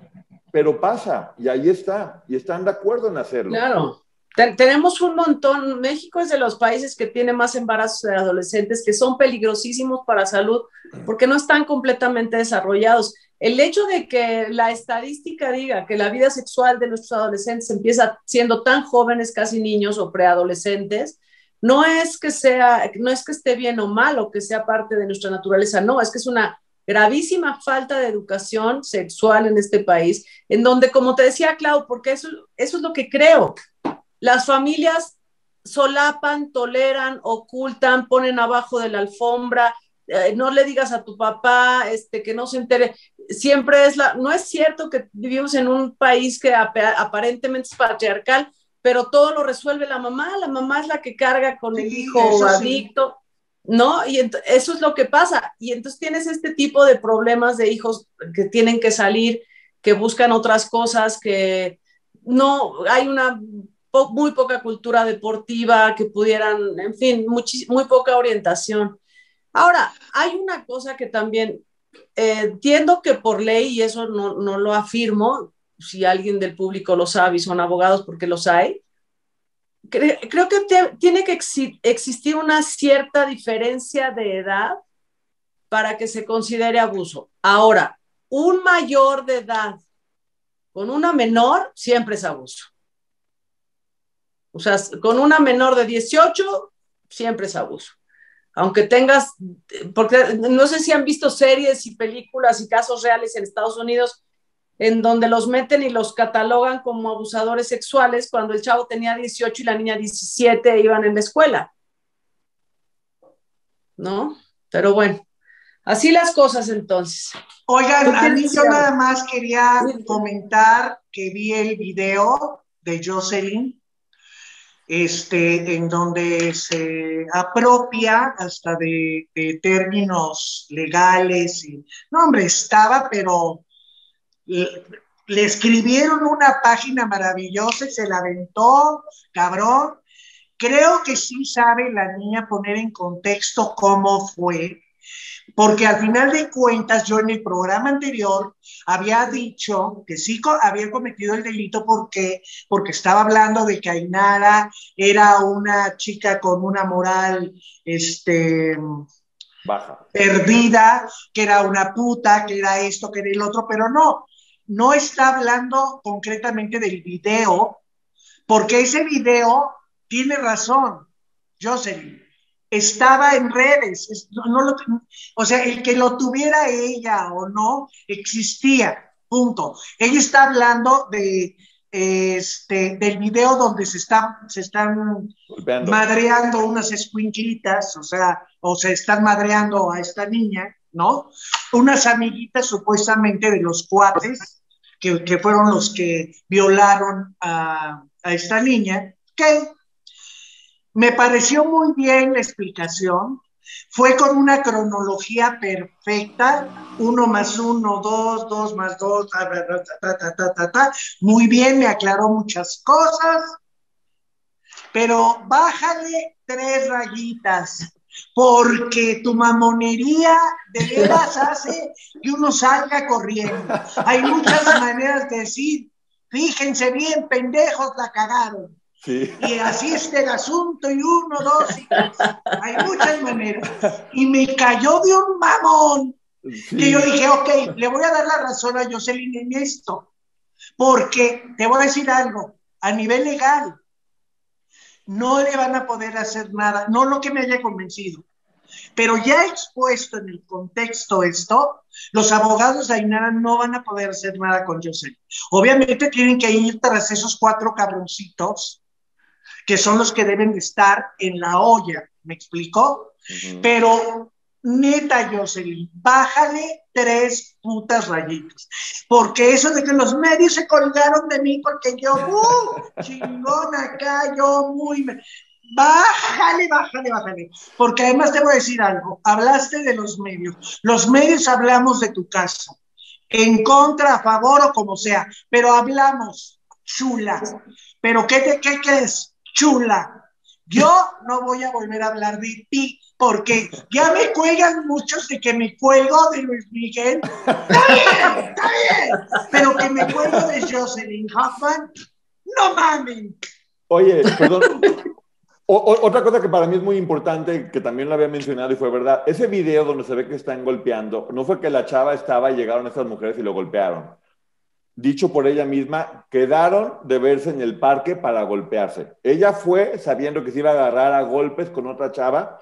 pero pasa y ahí está, y están de acuerdo en hacerlo. Claro. Tenemos un montón, México es de los países que tiene más embarazos de adolescentes que son peligrosísimos para salud porque no están completamente desarrollados. El hecho de que la estadística diga que la vida sexual de nuestros adolescentes empieza siendo tan jóvenes, casi niños o preadolescentes, no es que sea, no es que esté bien o mal o que sea parte de nuestra naturaleza, no, es que es una gravísima falta de educación sexual en este país, en donde, como te decía Clau, porque eso, eso es lo que creo, las familias solapan, toleran, ocultan, ponen abajo de la alfombra, eh, no le digas a tu papá este, que no se entere. Siempre es la, no es cierto que vivimos en un país que aparentemente es patriarcal, pero todo lo resuelve la mamá, la mamá es la que carga con el hijo adicto, ¿no? Y eso es lo que pasa. Y entonces tienes este tipo de problemas de hijos que tienen que salir, que buscan otras cosas, que no hay una muy poca cultura deportiva, que pudieran, en fin, muy poca orientación. Ahora, hay una cosa que también eh, entiendo que por ley, y eso no, no lo afirmo, si alguien del público lo sabe y son abogados porque los hay, creo que tiene que existir una cierta diferencia de edad para que se considere abuso. Ahora, un mayor de edad con una menor siempre es abuso. O sea, con una menor de 18 siempre es abuso. Aunque tengas, porque no sé si han visto series y películas y casos reales en Estados Unidos en donde los meten y los catalogan como abusadores sexuales cuando el chavo tenía 18 y la niña 17 iban en la escuela. ¿No? Pero bueno, así las cosas entonces. Oigan, a mí yo nada más quería comentar que vi el video de Jocelyn, este, en donde se apropia hasta de, términos legales y, no hombre, estaba, pero le escribieron una página maravillosa y se la aventó, cabrón. Creo que sí sabe la niña poner en contexto cómo fue, porque al final de cuentas yo en el programa anterior había dicho que sí había cometido el delito porque, porque estaba hablando de que Ainara era una chica con una moral, este, Baja. perdida, que era una puta, que era esto, que era el otro, pero no, no está hablando concretamente del video, porque ese video tiene razón, Jocelyn. Estaba en redes, no, o sea, el que lo tuviera ella o no, existía, punto. Ella está hablando de, este, del video donde se están, se están madreando unas escuinquitas, o sea, o se están madreando a esta niña, ¿no? Unas amiguitas supuestamente de los cuates, que, que fueron los que violaron a, a esta niña, que me pareció muy bien la explicación, fue con una cronología perfecta, uno más uno, dos, dos más dos, ta, ta, ta, muy bien, me aclaró muchas cosas, pero bájale tres rayitas porque tu mamonería de veras hace que uno salga corriendo. Hay muchas maneras de decir, fíjense bien, pendejos, la cagaron. Y así está el asunto, y uno, dos, y tres. Hay muchas maneras. Y me cayó de un mamón. Que yo dije, ok, le voy a dar la razón a Jocelyn en esto. Porque te voy a decir algo, a nivel legal, no le van a poder hacer nada, no lo que me haya convencido. Pero ya expuesto en el contexto esto, los abogados de Ainara no van a poder hacer nada con José. Obviamente tienen que ir tras esos cuatro cabroncitos, que son los que deben de estar en la olla, ¿me explico? Pero neta, Jocelyn, bájale tres putas rayitas. Porque eso de que los medios se colgaron de mí porque yo, uh, chingón acá, yo muy... Bájale, bájale, bájale. Porque además te voy a decir algo. Hablaste de los medios. Los medios hablamos de tu casa. En contra, a favor o como sea. Pero hablamos, chula. Pero ¿qué, te, qué crees? Chula. Yo no voy a volver a hablar de ti porque ya me cuelgan muchos de que me cuelgo de Luis Miguel. Está bien, está bien. Pero que me cuelgo de Jocelyn Hoffman, no mamen. Oye, perdón. otra cosa que para mí es muy importante, que también lo había mencionado y fue verdad, ese video donde se ve que están golpeando, no fue que la chava estaba y llegaron estas mujeres y lo golpearon. Dicho por ella misma, quedaron de verse en el parque para golpearse. Ella fue sabiendo que se iba a agarrar a golpes con otra chava,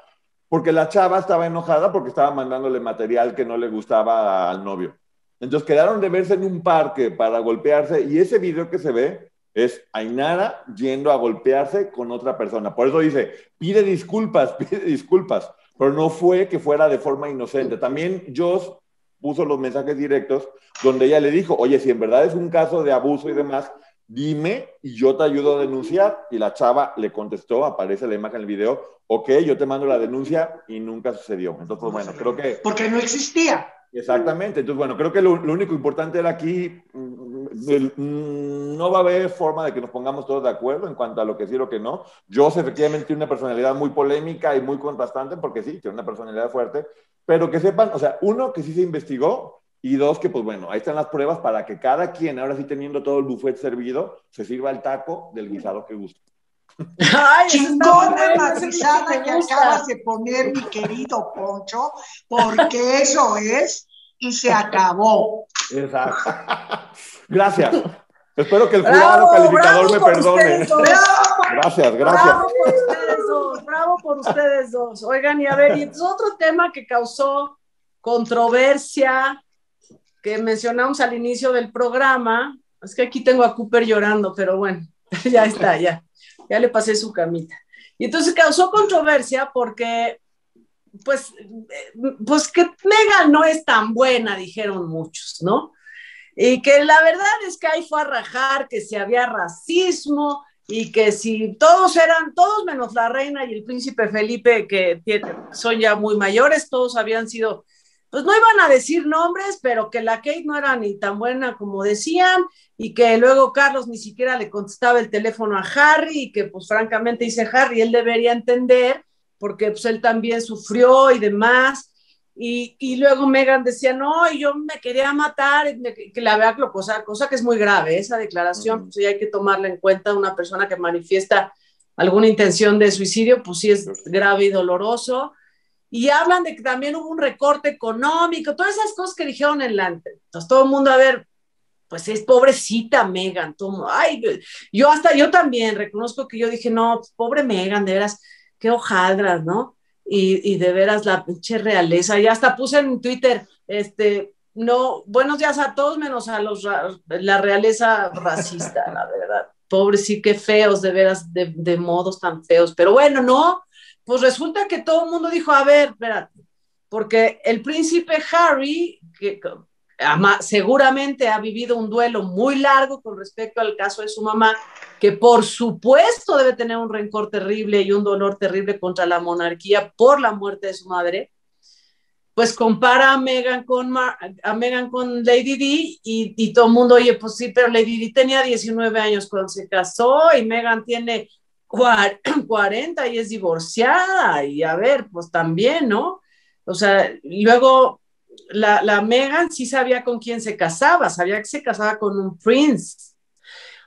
porque la chava estaba enojada porque estaba mandándole material que no le gustaba al novio. Entonces quedaron de verse en un parque para golpearse y ese video que se ve es Ainara yendo a golpearse con otra persona. Por eso dice, pide disculpas, pide disculpas, pero no fue que fuera de forma inocente. También Joss puso los mensajes directos donde ella le dijo, oye, si en verdad es un caso de abuso y demás, dime y yo te ayudo a denunciar. Y la chava le contestó, aparece la imagen en el video, ok, yo te mando la denuncia y nunca sucedió. Entonces, bueno, creo que... Porque no existía. Exactamente. Entonces, bueno, creo que lo, único importante era aquí, mm, no va a haber forma de que nos pongamos todos de acuerdo en cuanto a lo que sí o lo que no. Yo efectivamente tiene una personalidad muy polémica y muy contrastante, porque sí, tiene una personalidad fuerte, pero que sepan, o sea, uno, que sí se investigó, y dos, que pues bueno, ahí están las pruebas para que cada quien, ahora sí teniendo todo el buffet servido, se sirva el taco del guisado que guste. Ay, Chingona matrizada que acabas de poner, mi querido Poncho, porque eso es y se acabó. Exacto. Gracias. Espero que el jurado calificador me perdone. Gracias, gracias. Bravo por ustedes dos, bravo por ustedes dos. Oigan, y a ver, y es otro tema que causó controversia que mencionamos al inicio del programa. Es que aquí tengo a Cooper llorando, pero bueno, ya está, ya ya le pasé su camita. Y entonces causó controversia porque, pues, pues que Megan no es tan buena, dijeron muchos, ¿no? Y que la verdad es que ahí fue a rajar que si había racismo y que si todos eran, todos menos la reina y el príncipe Felipe, que son ya muy mayores, todos habían sido pues no iban a decir nombres, pero que la Kate no era ni tan buena como decían y que luego Carlos ni siquiera le contestaba el teléfono a Harry y que pues francamente dice Harry, él debería entender porque pues él también sufrió y demás. Y, y luego Megan decía, no, yo me quería matar, que la vea cosa, cosa que es muy grave, esa declaración, pues sí hay que tomarla en cuenta, una persona que manifiesta alguna intención de suicidio, pues sí es grave y doloroso. Y hablan de que también hubo un recorte económico, todas esas cosas que dijeron en la... Entonces todo el mundo, a ver, pues es pobrecita Megan, ay, yo hasta, yo también reconozco que yo dije, no, pobre Megan, de veras, qué hojadras, ¿no? Y, y de veras la pinche realeza, ya hasta puse en Twitter, este, no, buenos días a todos menos a los, la realeza racista, la verdad. Pobre, sí, qué feos, de veras, de, de modos tan feos, pero bueno, no, pues resulta que todo el mundo dijo, a ver, espérate, porque el príncipe Harry, que seguramente ha vivido un duelo muy largo con respecto al caso de su mamá, que por supuesto debe tener un rencor terrible y un dolor terrible contra la monarquía por la muerte de su madre, pues compara a Meghan con, Meghan con Lady Di y, y, todo el mundo, oye, pues sí, pero Lady Di tenía 19 años cuando se casó y Meghan tiene 40 y es divorciada, y a ver, pues también, ¿no? O sea, luego la, la Megan sí sabía con quién se casaba, sabía que se casaba con un prince.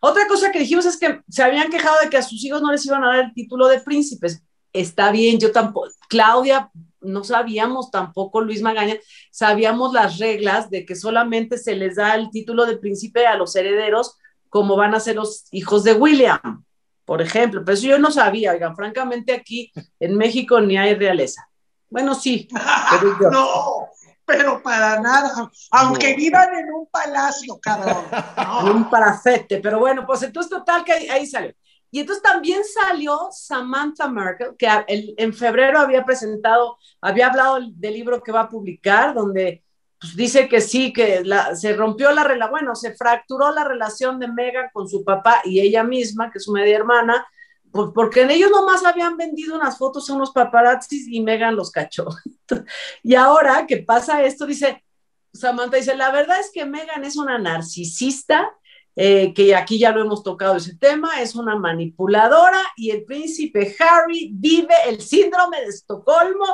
Otra cosa que dijimos es que se habían quejado de que a sus hijos no les iban a dar el título de príncipes. Está bien, yo tampoco, Claudia, no sabíamos tampoco, Luis Magaña, sabíamos las reglas de que solamente se les da el título de príncipe a los herederos como van a ser los hijos de William por ejemplo, pero eso yo no sabía, oigan, francamente aquí en México ni hay realeza. Bueno, sí. Pero no, pero para nada, aunque vivan en un palacio, cabrón. Un palacete, pero bueno, pues entonces total que ahí, salió. Y entonces también salió Samantha Merkel, que en febrero había presentado, había hablado del libro que va a publicar, donde pues dice que sí, que se rompió la relación, bueno, se fracturó la relación de Megan con su papá y ella misma, que es su media hermana, pues porque en ellos nomás habían vendido unas fotos a unos paparazzis y Megan los cachó. y ahora que pasa esto, dice, Samantha dice, la verdad es que Megan es una narcisista, eh, que aquí ya lo hemos tocado ese tema, es una manipuladora y el príncipe Harry vive el síndrome de Estocolmo.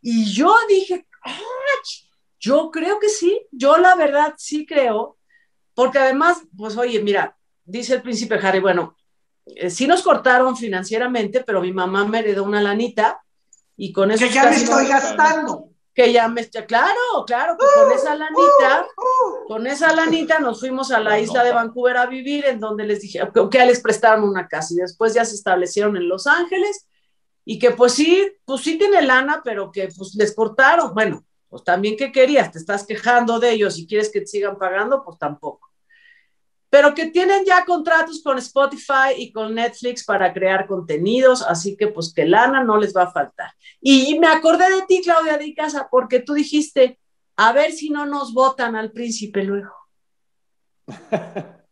Y yo dije, yo creo que sí, yo la verdad sí creo, porque además, pues oye, mira, dice el príncipe Harry, bueno, eh, sí nos cortaron financieramente, pero mi mamá me heredó una lanita y con eso... Que ya me estoy gastando. Que ya me está, claro, claro, que con esa lanita, con esa lanita nos fuimos a la isla de Vancouver a vivir, en donde les dije que les prestaron una casa y después ya se establecieron en Los Ángeles y que pues sí, pues sí tiene lana, pero que pues les cortaron. Bueno, pues también qué querías, te estás quejando de ellos y quieres que te sigan pagando, pues tampoco pero que tienen ya contratos con Spotify y con Netflix para crear contenidos, así que pues que lana no les va a faltar. Y me acordé de ti, Claudia de Casa, porque tú dijiste, a ver si no nos votan al príncipe luego.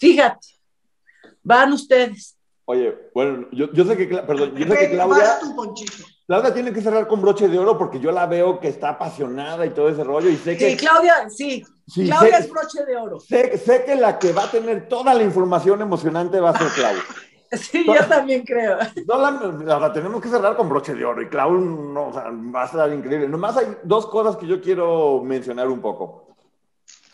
Fíjate, van ustedes. Oye, bueno, yo, sé que, perdón, yo sé que Claudia... Claudia tiene que cerrar con broche de oro porque yo la veo que está apasionada y todo ese rollo y sé que... Sí, Claudia, sí. Claudia es broche de oro. Sé, sé, que la que va a tener toda la información emocionante va a ser Claudia. Sí, yo también creo. No, la, tenemos que cerrar con broche de oro y Claudia no, va a estar increíble. Nomás hay dos cosas que yo quiero mencionar un poco.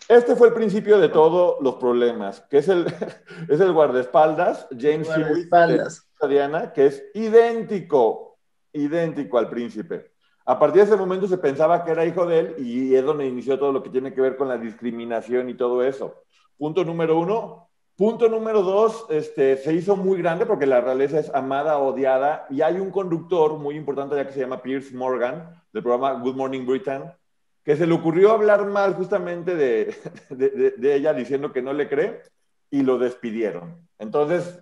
Este fue el principio de todos los problemas, que es el, es el guardaespaldas, James Hewitt, Diana, que es idéntico idéntico al príncipe. A partir de ese momento se pensaba que era hijo de él y es donde inició todo lo que tiene que ver con la discriminación y todo eso. Punto número uno. Punto número dos, este, se hizo muy grande porque la realeza es amada, odiada y hay un conductor muy importante ya que se llama Pierce Morgan del programa Good Morning Britain que se le ocurrió hablar mal justamente de, de, de ella diciendo que no le cree y lo despidieron. Entonces,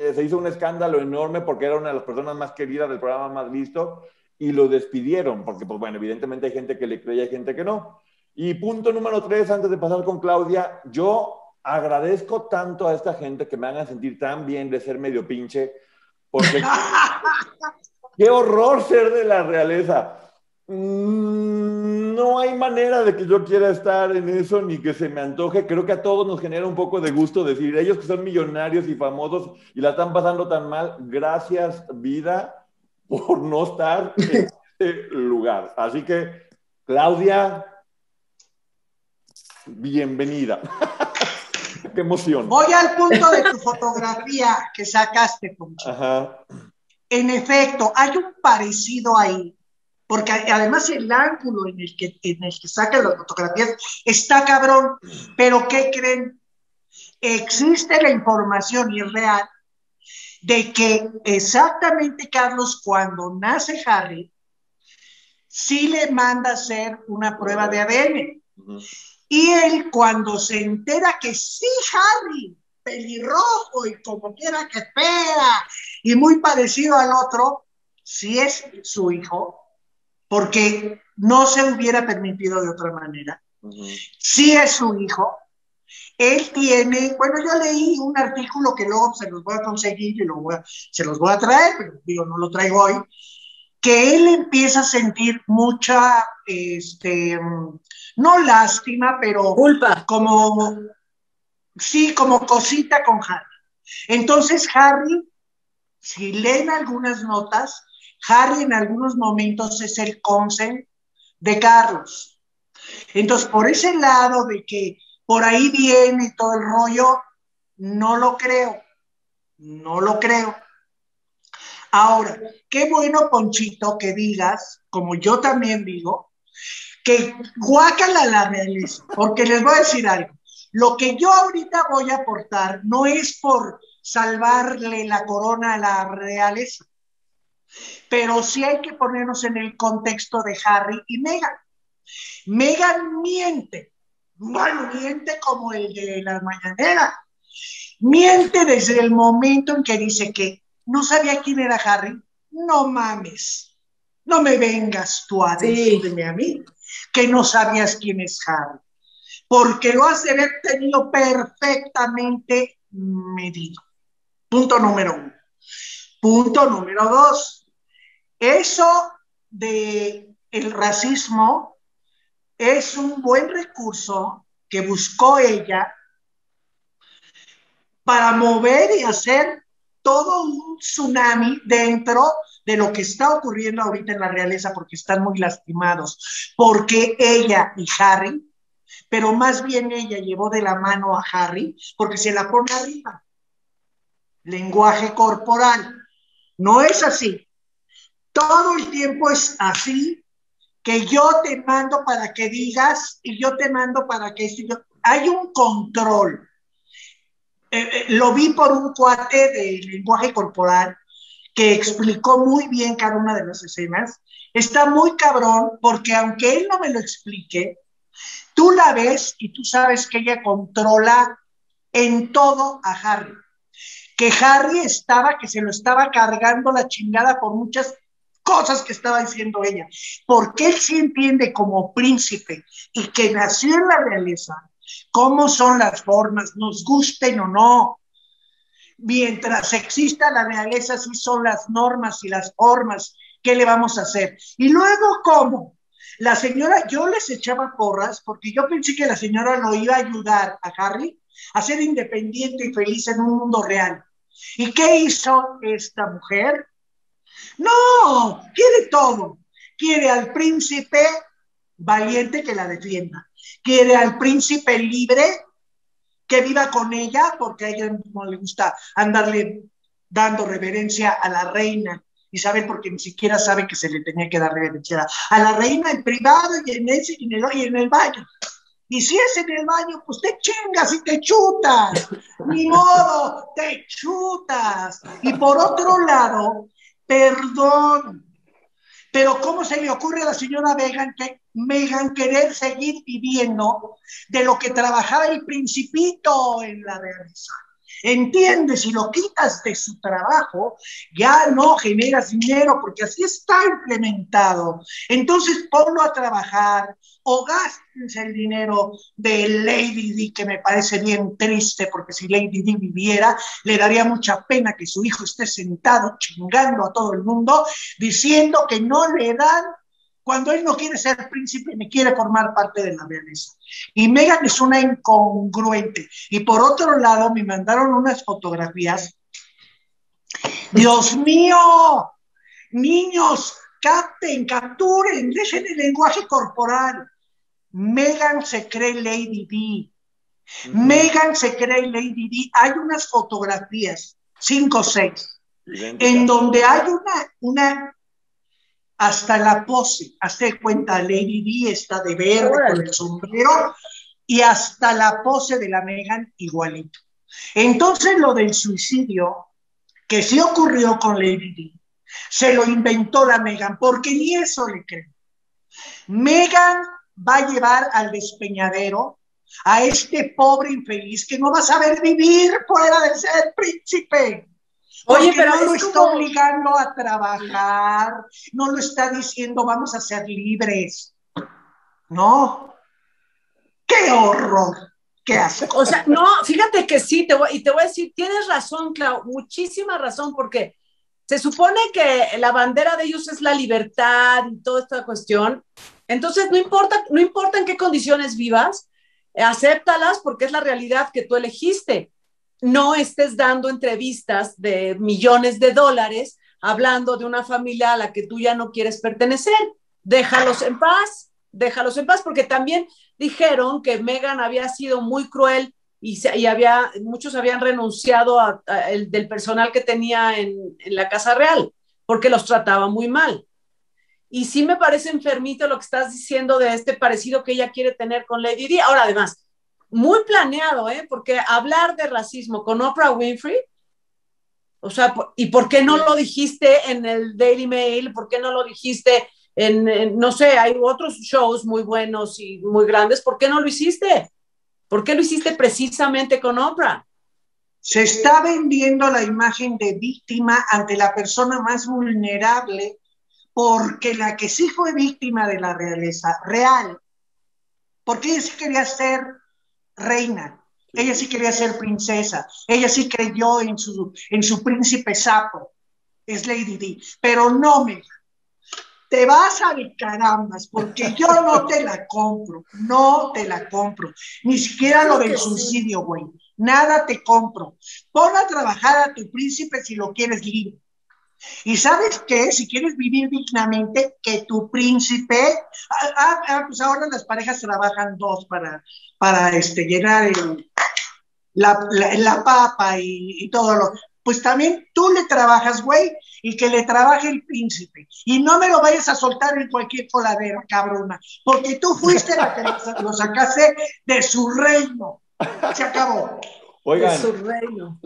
eh, se hizo un escándalo enorme porque era una de las personas más queridas del programa más visto y lo despidieron, porque, pues bueno, evidentemente hay gente que le cree y hay gente que no. Y punto número tres, antes de pasar con Claudia, yo agradezco tanto a esta gente que me hagan sentir tan bien de ser medio pinche, porque qué horror ser de la realeza. Mm, no hay manera de que yo quiera estar en eso ni que se me antoje. Creo que a todos nos genera un poco de gusto decir, ellos que son millonarios y famosos y la están pasando tan mal, gracias vida por no estar en este lugar. Así que, Claudia, bienvenida. Qué emoción. Voy al punto de tu fotografía que sacaste, Ajá. En efecto, hay un parecido ahí porque además el ángulo en el que, en el que sacan las fotografías está cabrón, pero ¿qué creen? Existe la información y es real de que exactamente Carlos cuando nace Harry, sí le manda hacer una prueba de ADN. Y él cuando se entera que sí, Harry, pelirrojo y como quiera que espera, y muy parecido al otro, si es su hijo, porque no se hubiera permitido de otra manera. Si es su hijo, él tiene, bueno, yo leí un artículo que luego se los voy a conseguir y lo se los voy a traer, pero digo, no lo traigo hoy, que él empieza a sentir mucha, este, no lástima, pero culpa. Como, sí, como cosita con Harry. Entonces Harry, si leen algunas notas, Harry en algunos momentos es el consen de Carlos. Entonces, por ese lado de que por ahí viene todo el rollo, no lo creo, no lo creo. Ahora, qué bueno, Ponchito, que digas, como yo también digo, que guácala la realeza, porque les voy a decir algo. Lo que yo ahorita voy a aportar no es por salvarle la corona a la realeza, pero sí hay que ponernos en el contexto de Harry y Meghan. Meghan miente, bueno, miente como el de la mañanera. Miente desde el momento en que dice que no sabía quién era Harry. No mames, no me vengas tú a decirme a mí que no sabías quién es Harry, porque lo has de haber tenido perfectamente medido. Punto número uno. Punto número dos. Eso de el racismo es un buen recurso que buscó ella para mover y hacer todo un tsunami dentro de lo que está ocurriendo ahorita en la realeza porque están muy lastimados, porque ella y Harry, pero más bien ella llevó de la mano a Harry porque se la pone arriba. Lenguaje corporal. No es así. Todo el tiempo es así, que yo te mando para que digas y yo te mando para que... Hay un control. Eh, eh, lo vi por un cuate de lenguaje corporal que explicó muy bien cada una de las escenas. Está muy cabrón porque aunque él no me lo explique, tú la ves y tú sabes que ella controla en todo a Harry. Que Harry estaba, que se lo estaba cargando la chingada por muchas cosas que estaba diciendo ella, porque él sí entiende como príncipe y que nació en la realeza, cómo son las formas, nos gusten o no, mientras exista la realeza, sí son las normas y las formas. ¿Qué le vamos a hacer? Y luego, ¿cómo? La señora, yo les echaba porras porque yo pensé que la señora lo iba a ayudar a Harry a ser independiente y feliz en un mundo real. ¿Y qué hizo esta mujer? No, quiere todo. Quiere al príncipe valiente que la defienda. Quiere al príncipe libre que viva con ella, porque a ella no le gusta andarle dando reverencia a la reina. Isabel, porque ni siquiera sabe que se le tenía que dar reverencia a la reina en privado y en, ese, el, y en el baño. Y si es en el baño, pues te chingas y te chutas. Ni modo, te chutas. Y por otro lado, perdón. Pero ¿cómo se le ocurre a la señora Megan que Megan querer seguir viviendo de lo que trabajaba el principito en la realeza. Entiende, si lo quitas de su trabajo, ya no generas dinero, porque así está implementado. Entonces ponlo a trabajar o gástense el dinero de Lady Di, que me parece bien triste, porque si Lady Di viviera, le daría mucha pena que su hijo esté sentado chingando a todo el mundo, diciendo que no le dan cuando él no quiere ser príncipe ni quiere formar parte de la realeza. Y Megan es una incongruente. Y por otro lado, me mandaron unas fotografías. Dios mío, niños, capten, capturen, dejen el lenguaje corporal. Megan se cree Lady D. Megan se cree Lady D. Hay unas fotografías, cinco o seis, en donde hay una, una hasta la pose, hazte cuenta, Lady D está de verde con el sombrero y hasta la pose de la Megan igualito. Entonces lo del suicidio, que sí ocurrió con Lady D, se lo inventó la Megan, porque ni eso le creo. Megan va a llevar al despeñadero a este pobre infeliz que no va a saber vivir fuera de ser príncipe. Oye, pero no lo está obligando a trabajar, no lo está diciendo vamos a ser libres. No. ¡Qué horror! ¿Qué hace? O sea, no, fíjate que sí, te voy, y te voy a decir, tienes razón, Clau, muchísima razón, porque se supone que la bandera de ellos es la libertad y toda esta cuestión. Entonces, no importa, no importa en qué condiciones vivas, acéptalas porque es la realidad que tú elegiste no estés dando entrevistas de millones de dólares hablando de una familia a la que tú ya no quieres pertenecer. Déjalos en paz, déjalos en paz, porque también dijeron que Megan había sido muy cruel y, había, muchos habían renunciado del personal que tenía en, en la Casa Real, porque los trataba muy mal. Y sí me parece enfermito lo que estás diciendo de este parecido que ella quiere tener con Lady Di. Ahora, además, muy planeado, ¿eh? Porque hablar de racismo con Oprah Winfrey, o sea, ¿y por qué no lo dijiste en el Daily Mail? ¿Por qué no lo dijiste en, no sé, hay otros shows muy buenos y muy grandes, ¿por qué no lo hiciste? ¿Por qué lo hiciste precisamente con Oprah? Se está vendiendo la imagen de víctima ante la persona más vulnerable, porque la que sí fue víctima de la realeza real, porque ella sí quería ser reina Ella sí quería ser princesa. Ella sí creyó en su, en su príncipe sapo. Es Lady D. Pero no, me te vas a de carambas, porque yo no te la compro, no te la compro, ni siquiera lo del suicidio, güey, nada te compro. Pon a trabajar a tu príncipe si lo quieres libre. Y sabes qué, si quieres vivir dignamente, que tu príncipe, ah, ah, ah pues ahora las parejas trabajan dos para, para este, llenar la, la, papa y, y, todo lo. Pues también tú le trabajas, güey, y que le trabaje el príncipe. Y no me lo vayas a soltar en cualquier coladera, cabrona, porque tú fuiste la que lo sacaste de su reino. Se acabó. Oigan,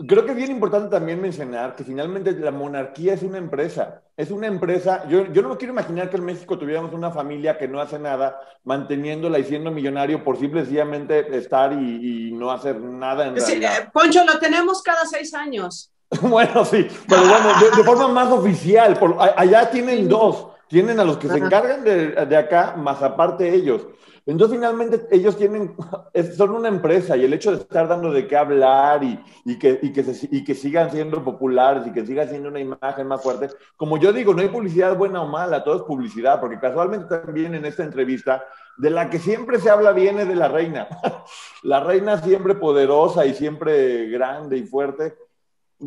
creo que es bien importante también mencionar que finalmente la monarquía es una empresa. Es una empresa. Yo, yo no me quiero imaginar que en México tuviéramos una familia que no hace nada, manteniéndola y siendo millonario por simplemente estar y, no hacer nada en realidad. Eh, Poncho, lo tenemos cada seis años. bueno, sí, pero bueno, de, forma más oficial. Por, allá tienen dos. Tienen a los que se encargan de, de acá, más aparte ellos. Entonces, finalmente, ellos tienen, son una empresa y el hecho de estar dando de qué hablar y, y que, y, que y que sigan siendo populares y que sigan siendo una imagen más fuerte, como yo digo, no hay publicidad buena o mala, todo es publicidad, porque casualmente también en esta entrevista, de la que siempre se habla bien es de la reina. la reina siempre poderosa y siempre grande y fuerte,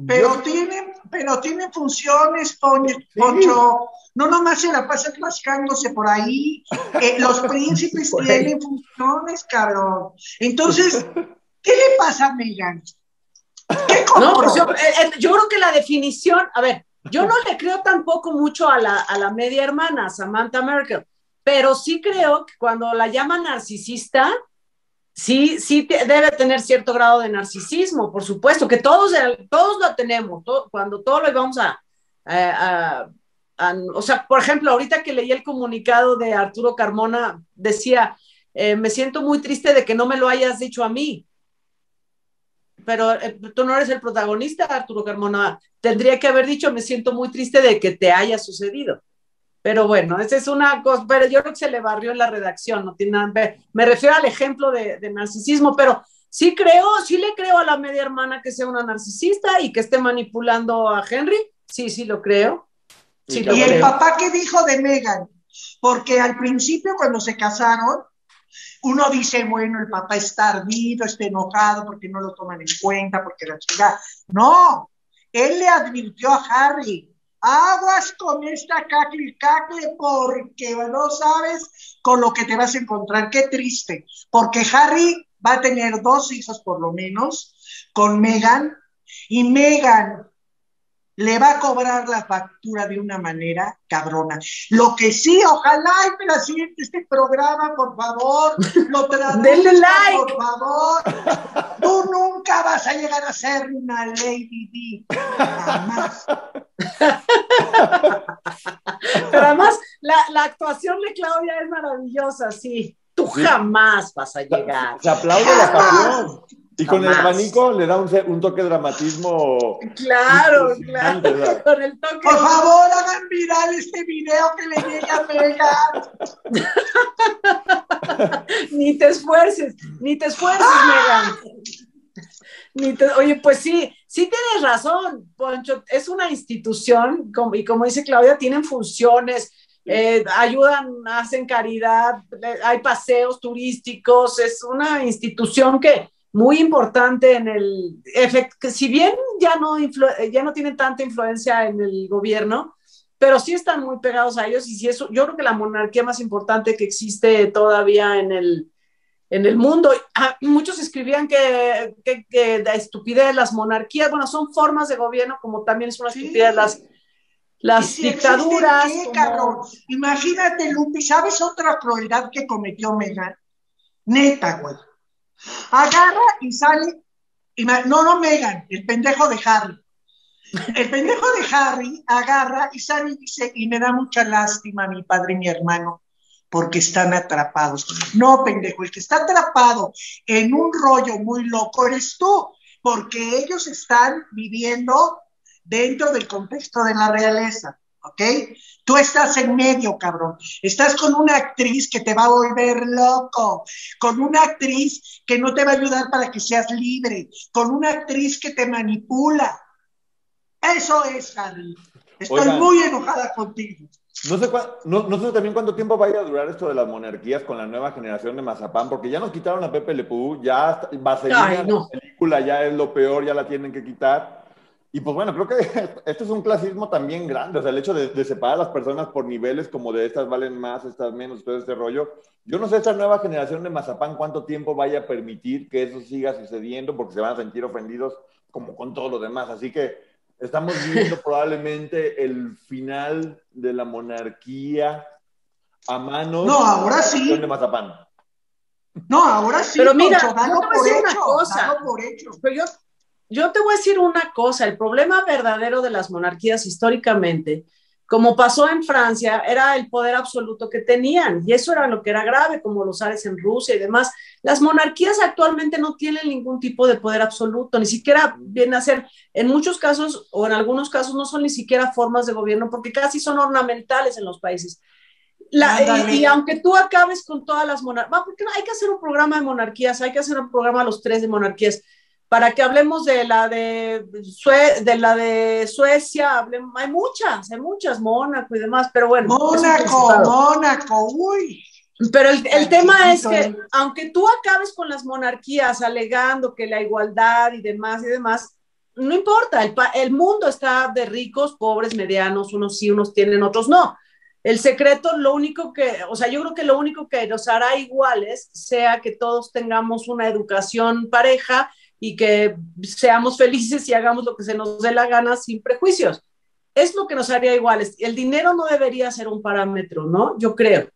pero tienen, pero tienen funciones, Poncho. No nomás se la pasan rascándose por ahí. Eh, los príncipes tienen funciones, cabrón. Entonces, ¿qué le pasa a Megan? ¿Qué no, pues yo, eh, eh, yo, creo que la definición, a ver, yo no le creo tampoco mucho a la, a la media hermana, Samantha Merkel, pero sí creo que cuando la llaman narcisista, sí, sí debe tener cierto grado de narcisismo, por supuesto, que todos, todos lo tenemos, cuando todo lo íbamos a, a, O sea, por ejemplo, ahorita que leí el comunicado de Arturo Carmona, decía, eh, me siento muy triste de que no me lo hayas dicho a mí. Pero eh, tú no eres el protagonista, Arturo Carmona. Tendría que haber dicho, me siento muy triste de que te haya sucedido. Pero bueno, esa es una cosa, pero yo creo que se le barrió en la redacción, no tiene nada que ver. Me refiero al ejemplo de, narcisismo, pero sí creo, sí le creo a la media hermana que sea una narcisista y que esté manipulando a Henry, sí, sí lo creo. Sí y el papá qué dijo de Megan, porque al principio cuando se casaron, uno dice, bueno, el papá está ardido, está enojado porque no lo toman en cuenta, porque la chica, no, él le advirtió a Harry, aguas con esta cacle cacle porque no sabes con lo que te vas a encontrar. Qué triste, porque Harry va a tener dos hijos por lo menos con Megan y Megan le va a cobrar la factura de una manera cabrona. Lo que sí, ojalá y me la siguiente este programa, por favor, lo Denle like. por favor. Tú nunca vas a llegar a ser una Lady D, jamás. Pero además, la, actuación de Claudia es maravillosa, sí. Tú jamás vas a llegar. Se aplaude la pasión. Y con el abanico le da un, un, toque de dramatismo. Claro, claro. Con el toque. Por favor, hagan viral este video que le llegue a Megan. ni te esfuerces, ni te esfuerces, ¡Ah! Megan. oye, pues sí, sí tienes razón, Poncho. Es una institución, y como dice Claudia, tienen funciones. Eh, ayudan, hacen caridad, hay paseos turísticos, es una institución que, muy importante en el efecto, si bien ya no, ya no tienen tanta influencia en el gobierno, pero sí están muy pegados a ellos y si eso, yo creo que la monarquía más importante que existe todavía en el, en el mundo. Ah, muchos escribían que, que, que la estupidez de las monarquías, bueno, son formas de gobierno como también es una estupidez las, las dictaduras. Qué? Imagínate, Lupi, ¿sabes otra crueldad que cometió Megan? Neta, güey Agarra y sale. Y no, no Megan, el pendejo de Harry. El pendejo de Harry agarra y sale y dice, y me da mucha lástima mi padre y mi hermano, porque están atrapados. No, pendejo, el que está atrapado en un rollo muy loco eres tú, porque ellos están viviendo dentro del contexto de la realeza. ¿ok? Tú estás en medio, cabrón. Estás con una actriz que te va a volver loco, con una actriz que no te va a ayudar para que seas libre, con una actriz que te manipula. Eso es, Harry. Estoy muy enojada contigo. No sé, no, no, sé también cuánto tiempo vaya a durar esto de las monarquías con la nueva generación de Mazapán, porque ya nos quitaron a Pepe Lepú, ya Vaselina, la película ya es lo peor, ya la tienen que quitar. Y pues bueno, creo que esto es un clasismo también grande, o sea, el hecho de, separar a las personas por niveles como de estas valen más, estas menos, todo este rollo. Yo no sé esta nueva generación de Mazapán cuánto tiempo vaya a permitir que eso siga sucediendo, porque se van a sentir ofendidos como con todo lo demás. Así que Estamos viendo probablemente el final de la monarquía a manos no, ahora sí. de Mazapán. No, ahora sí. Pero mira, yo te voy a decir una cosa. Pero yo, yo te voy a decir una cosa. El problema verdadero de las monarquías históricamente como pasó en Francia, era el poder absoluto que tenían y eso era lo que era grave, como los zares en Rusia y demás. Las monarquías actualmente no tienen ningún tipo de poder absoluto, ni siquiera viene a ser, en muchos casos o en algunos casos no son ni siquiera formas de gobierno porque casi son ornamentales en los países. y, aunque tú acabes con todas las monarquías, porque hay que hacer un programa de monarquías, hay que hacer un programa a los tres de monarquías para que hablemos de la de, de la de Suecia, hay muchas, hay muchas, Mónaco y demás, pero bueno. Mónaco, Mónaco, uy. Pero el, el tema es que, aunque tú acabes con las monarquías alegando que la igualdad y demás y demás, no importa, el, el mundo está de ricos, pobres, medianos, unos sí, unos tienen, otros no. El secreto, lo único que, o sea, yo creo que lo único que nos hará iguales sea que todos tengamos una educación pareja y que seamos felices y hagamos lo que se nos dé la gana sin prejuicios. Es lo que nos haría iguales. El dinero no debería ser un parámetro, ¿no? Yo creo.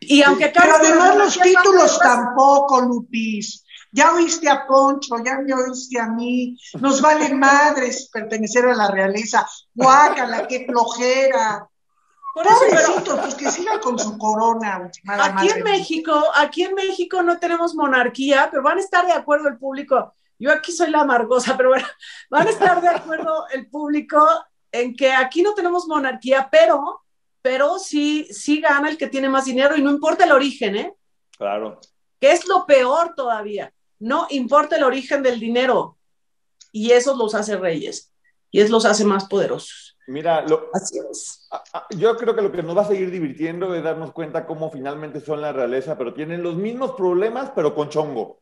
Y aunque Pero además los títulos tampoco, Lupis. Ya oíste a Poncho, ya me oíste a mí. Nos vale madres pertenecer a la realeza. Guácala, qué flojera. Por eso, pues que siga con su corona. Aquí en México, aquí en México no tenemos monarquía, pero van a estar de acuerdo el público. Yo aquí soy la amargosa, pero bueno, van a estar de acuerdo el público en que aquí no tenemos monarquía, pero, pero sí, sí gana el que tiene más dinero y no importa el origen, ¿eh? Claro. Que es lo peor todavía. No importa el origen del dinero. Y eso los hace reyes. Y eso los hace más poderosos. Mira, yo creo que lo que nos va a seguir divirtiendo es darnos cuenta cómo finalmente son la realeza, pero tienen los mismos problemas, pero con chongo.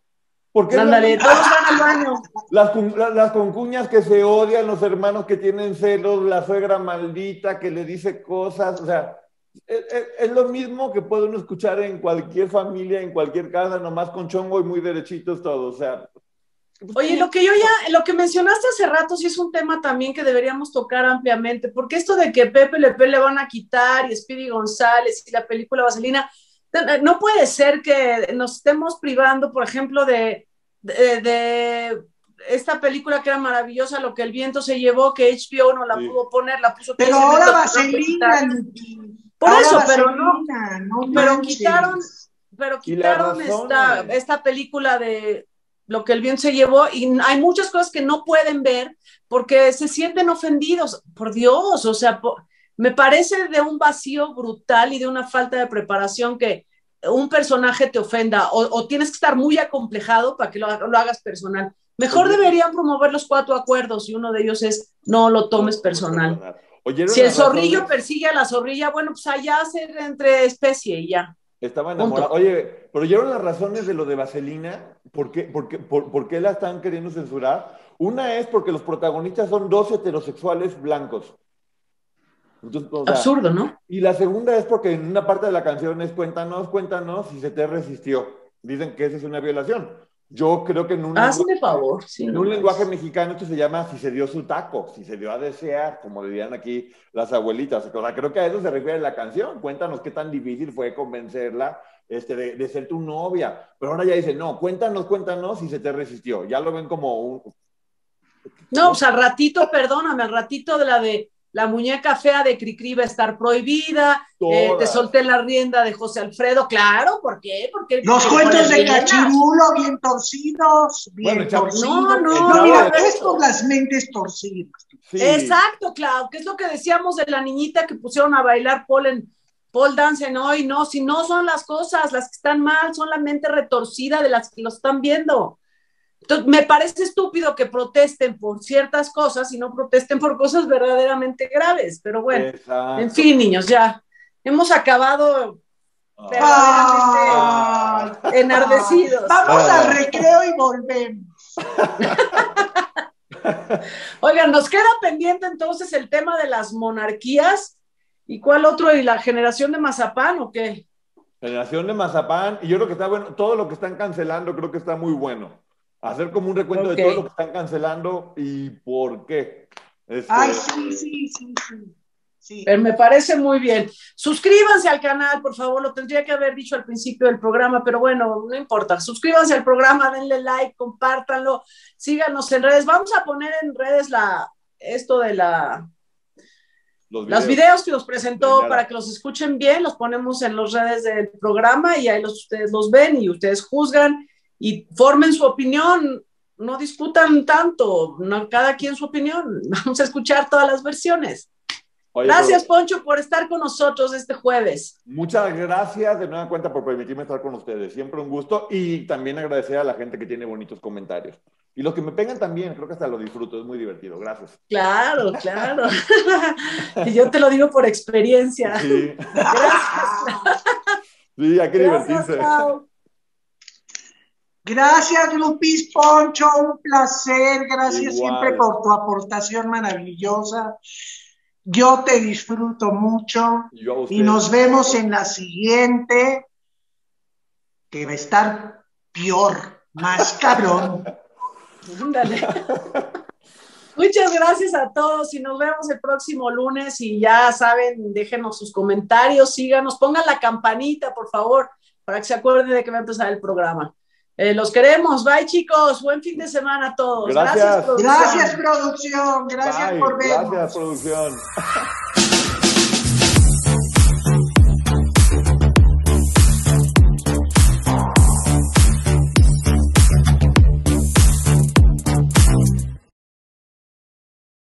Porque Ándale, todos van al baño. Las, las, concuñas que se odian, los hermanos que tienen celos, la suegra maldita que le dice cosas, o sea, es, es, lo mismo que puede uno escuchar en cualquier familia, en cualquier casa, nomás con chongo y muy derechitos todos. O sea, Oye, lo que yo ya, lo que mencionaste hace rato, sí es un tema también que deberíamos tocar ampliamente, porque esto de que Pepe Lepe le van a quitar y Speedy González y la película Vaselina, no puede ser que nos estemos privando, por ejemplo, de, de, esta película que era maravillosa, Lo que el viento se llevó, que HBO no la pudo poner, la puso. Pero ahora Vaselina. Por eso, pero no, pero quitaron, pero quitaron esta, esta película de lo que el bien se llevó y hay muchas cosas que no pueden ver porque se sienten ofendidos. Por Dios, o sea, me parece de un vacío brutal y de una falta de preparación que un personaje te ofenda o, tienes que estar muy acomplejado para que lo, hagas personal. Mejor deberían promover los cuatro acuerdos y uno de ellos es no lo tomes personal. Si el zorrillo persigue a la zorrilla, bueno, pues allá hacer entre especie y ya. Estaba enamorado. Oye, pero ¿oyeron las razones de lo de Vaselina? ¿Por qué, por, qué, por, qué la están queriendo censurar? Una es porque los protagonistas son dos heterosexuales blancos. Absurdo, ¿no? Y la segunda es porque en una parte de la canción es cuéntanos, cuéntanos si se te resistió. Dicen que esa es una violación. Yo creo que en un, lenguaje, favor, en un lenguaje mexicano esto se llama si se dio su taco, si se dio a desear, como dirían aquí las abuelitas. O sea, creo que a eso se refiere la canción. Cuéntanos qué tan difícil fue convencerla este, de, ser tu novia. Pero ahora ya dice, no, cuéntanos, cuéntanos si se te resistió. Ya lo ven como un... No, o sea, al ratito, perdóname, al ratito de la de la muñeca fea de Cricri va a estar prohibida, eh, te solté la rienda de José Alfredo, claro, ¿por qué? Porque los cuentos de Cachirulo bien torcidos, bien torcidos. No, no, no, mira, es por las mentes torcidas. Exacto, claro, que es lo que decíamos de la niñita que pusieron a bailar Paul en Paul Dancen hoy, no, si no son las cosas, las que están mal, son la mente retorcida de las que lo están viendo. Entonces, me parece estúpido que protesten por ciertas cosas y no protesten por cosas verdaderamente graves. Pero bueno, en fin, niños, ya hemos acabado verdaderamente enardecidos. Vamos al recreo y volvemos. Oigan, nos queda pendiente entonces el tema de las monarquías. ¿Y cuál otro? ¿Y la generación de Mazapán o qué? Generación de Mazapán, y yo creo que está bueno, todo lo que están cancelando creo que está muy bueno hacer como un recuento de todo lo que están cancelando y por qué. Este, Ay, sí, sí, sí, sí. Pero me parece muy bien. Suscríbanse al canal, por favor, lo tendría que haber dicho al principio del programa, pero bueno, no importa. Suscríbanse al programa, denle like, compártanlo, síganos en redes. Vamos a poner en redes la, esto de la, los videos. videos que nos presentó para que los escuchen bien, los ponemos en las redes del programa y ahí los, ustedes los ven y ustedes juzgan y formen su opinión, no discutan tanto, no, cada quien su opinión, vamos a escuchar todas las versiones. gracias, Poncho, por estar con nosotros este jueves. Muchas gracias de nueva cuenta por permitirme estar con ustedes. Siempre un gusto y también agradecer a la gente que tiene bonitos comentarios. Y los que me pegan también, creo que hasta lo disfruto, es muy divertido. Gracias. Claro, claro. y yo te lo digo por experiencia. Sí. Gracias. Sí, hay que divertirse. Gracias, Lupis Poncho, un placer. Gracias siempre por tu aportación maravillosa. Yo te disfruto mucho y nos vemos en la siguiente, que va a estar peor, más cabrón. Muchas gracias a todos y nos vemos el próximo lunes y ya saben, déjenos sus comentarios, síganos, pongan la campanita, por favor, para que se acuerden de que va a empezar el programa. Eh, los queremos. Bye, chicos. Buen fin de semana a todos. Gracias, Gracias producción. Gracias, producción. Gracias por vernos. Gracias, producción.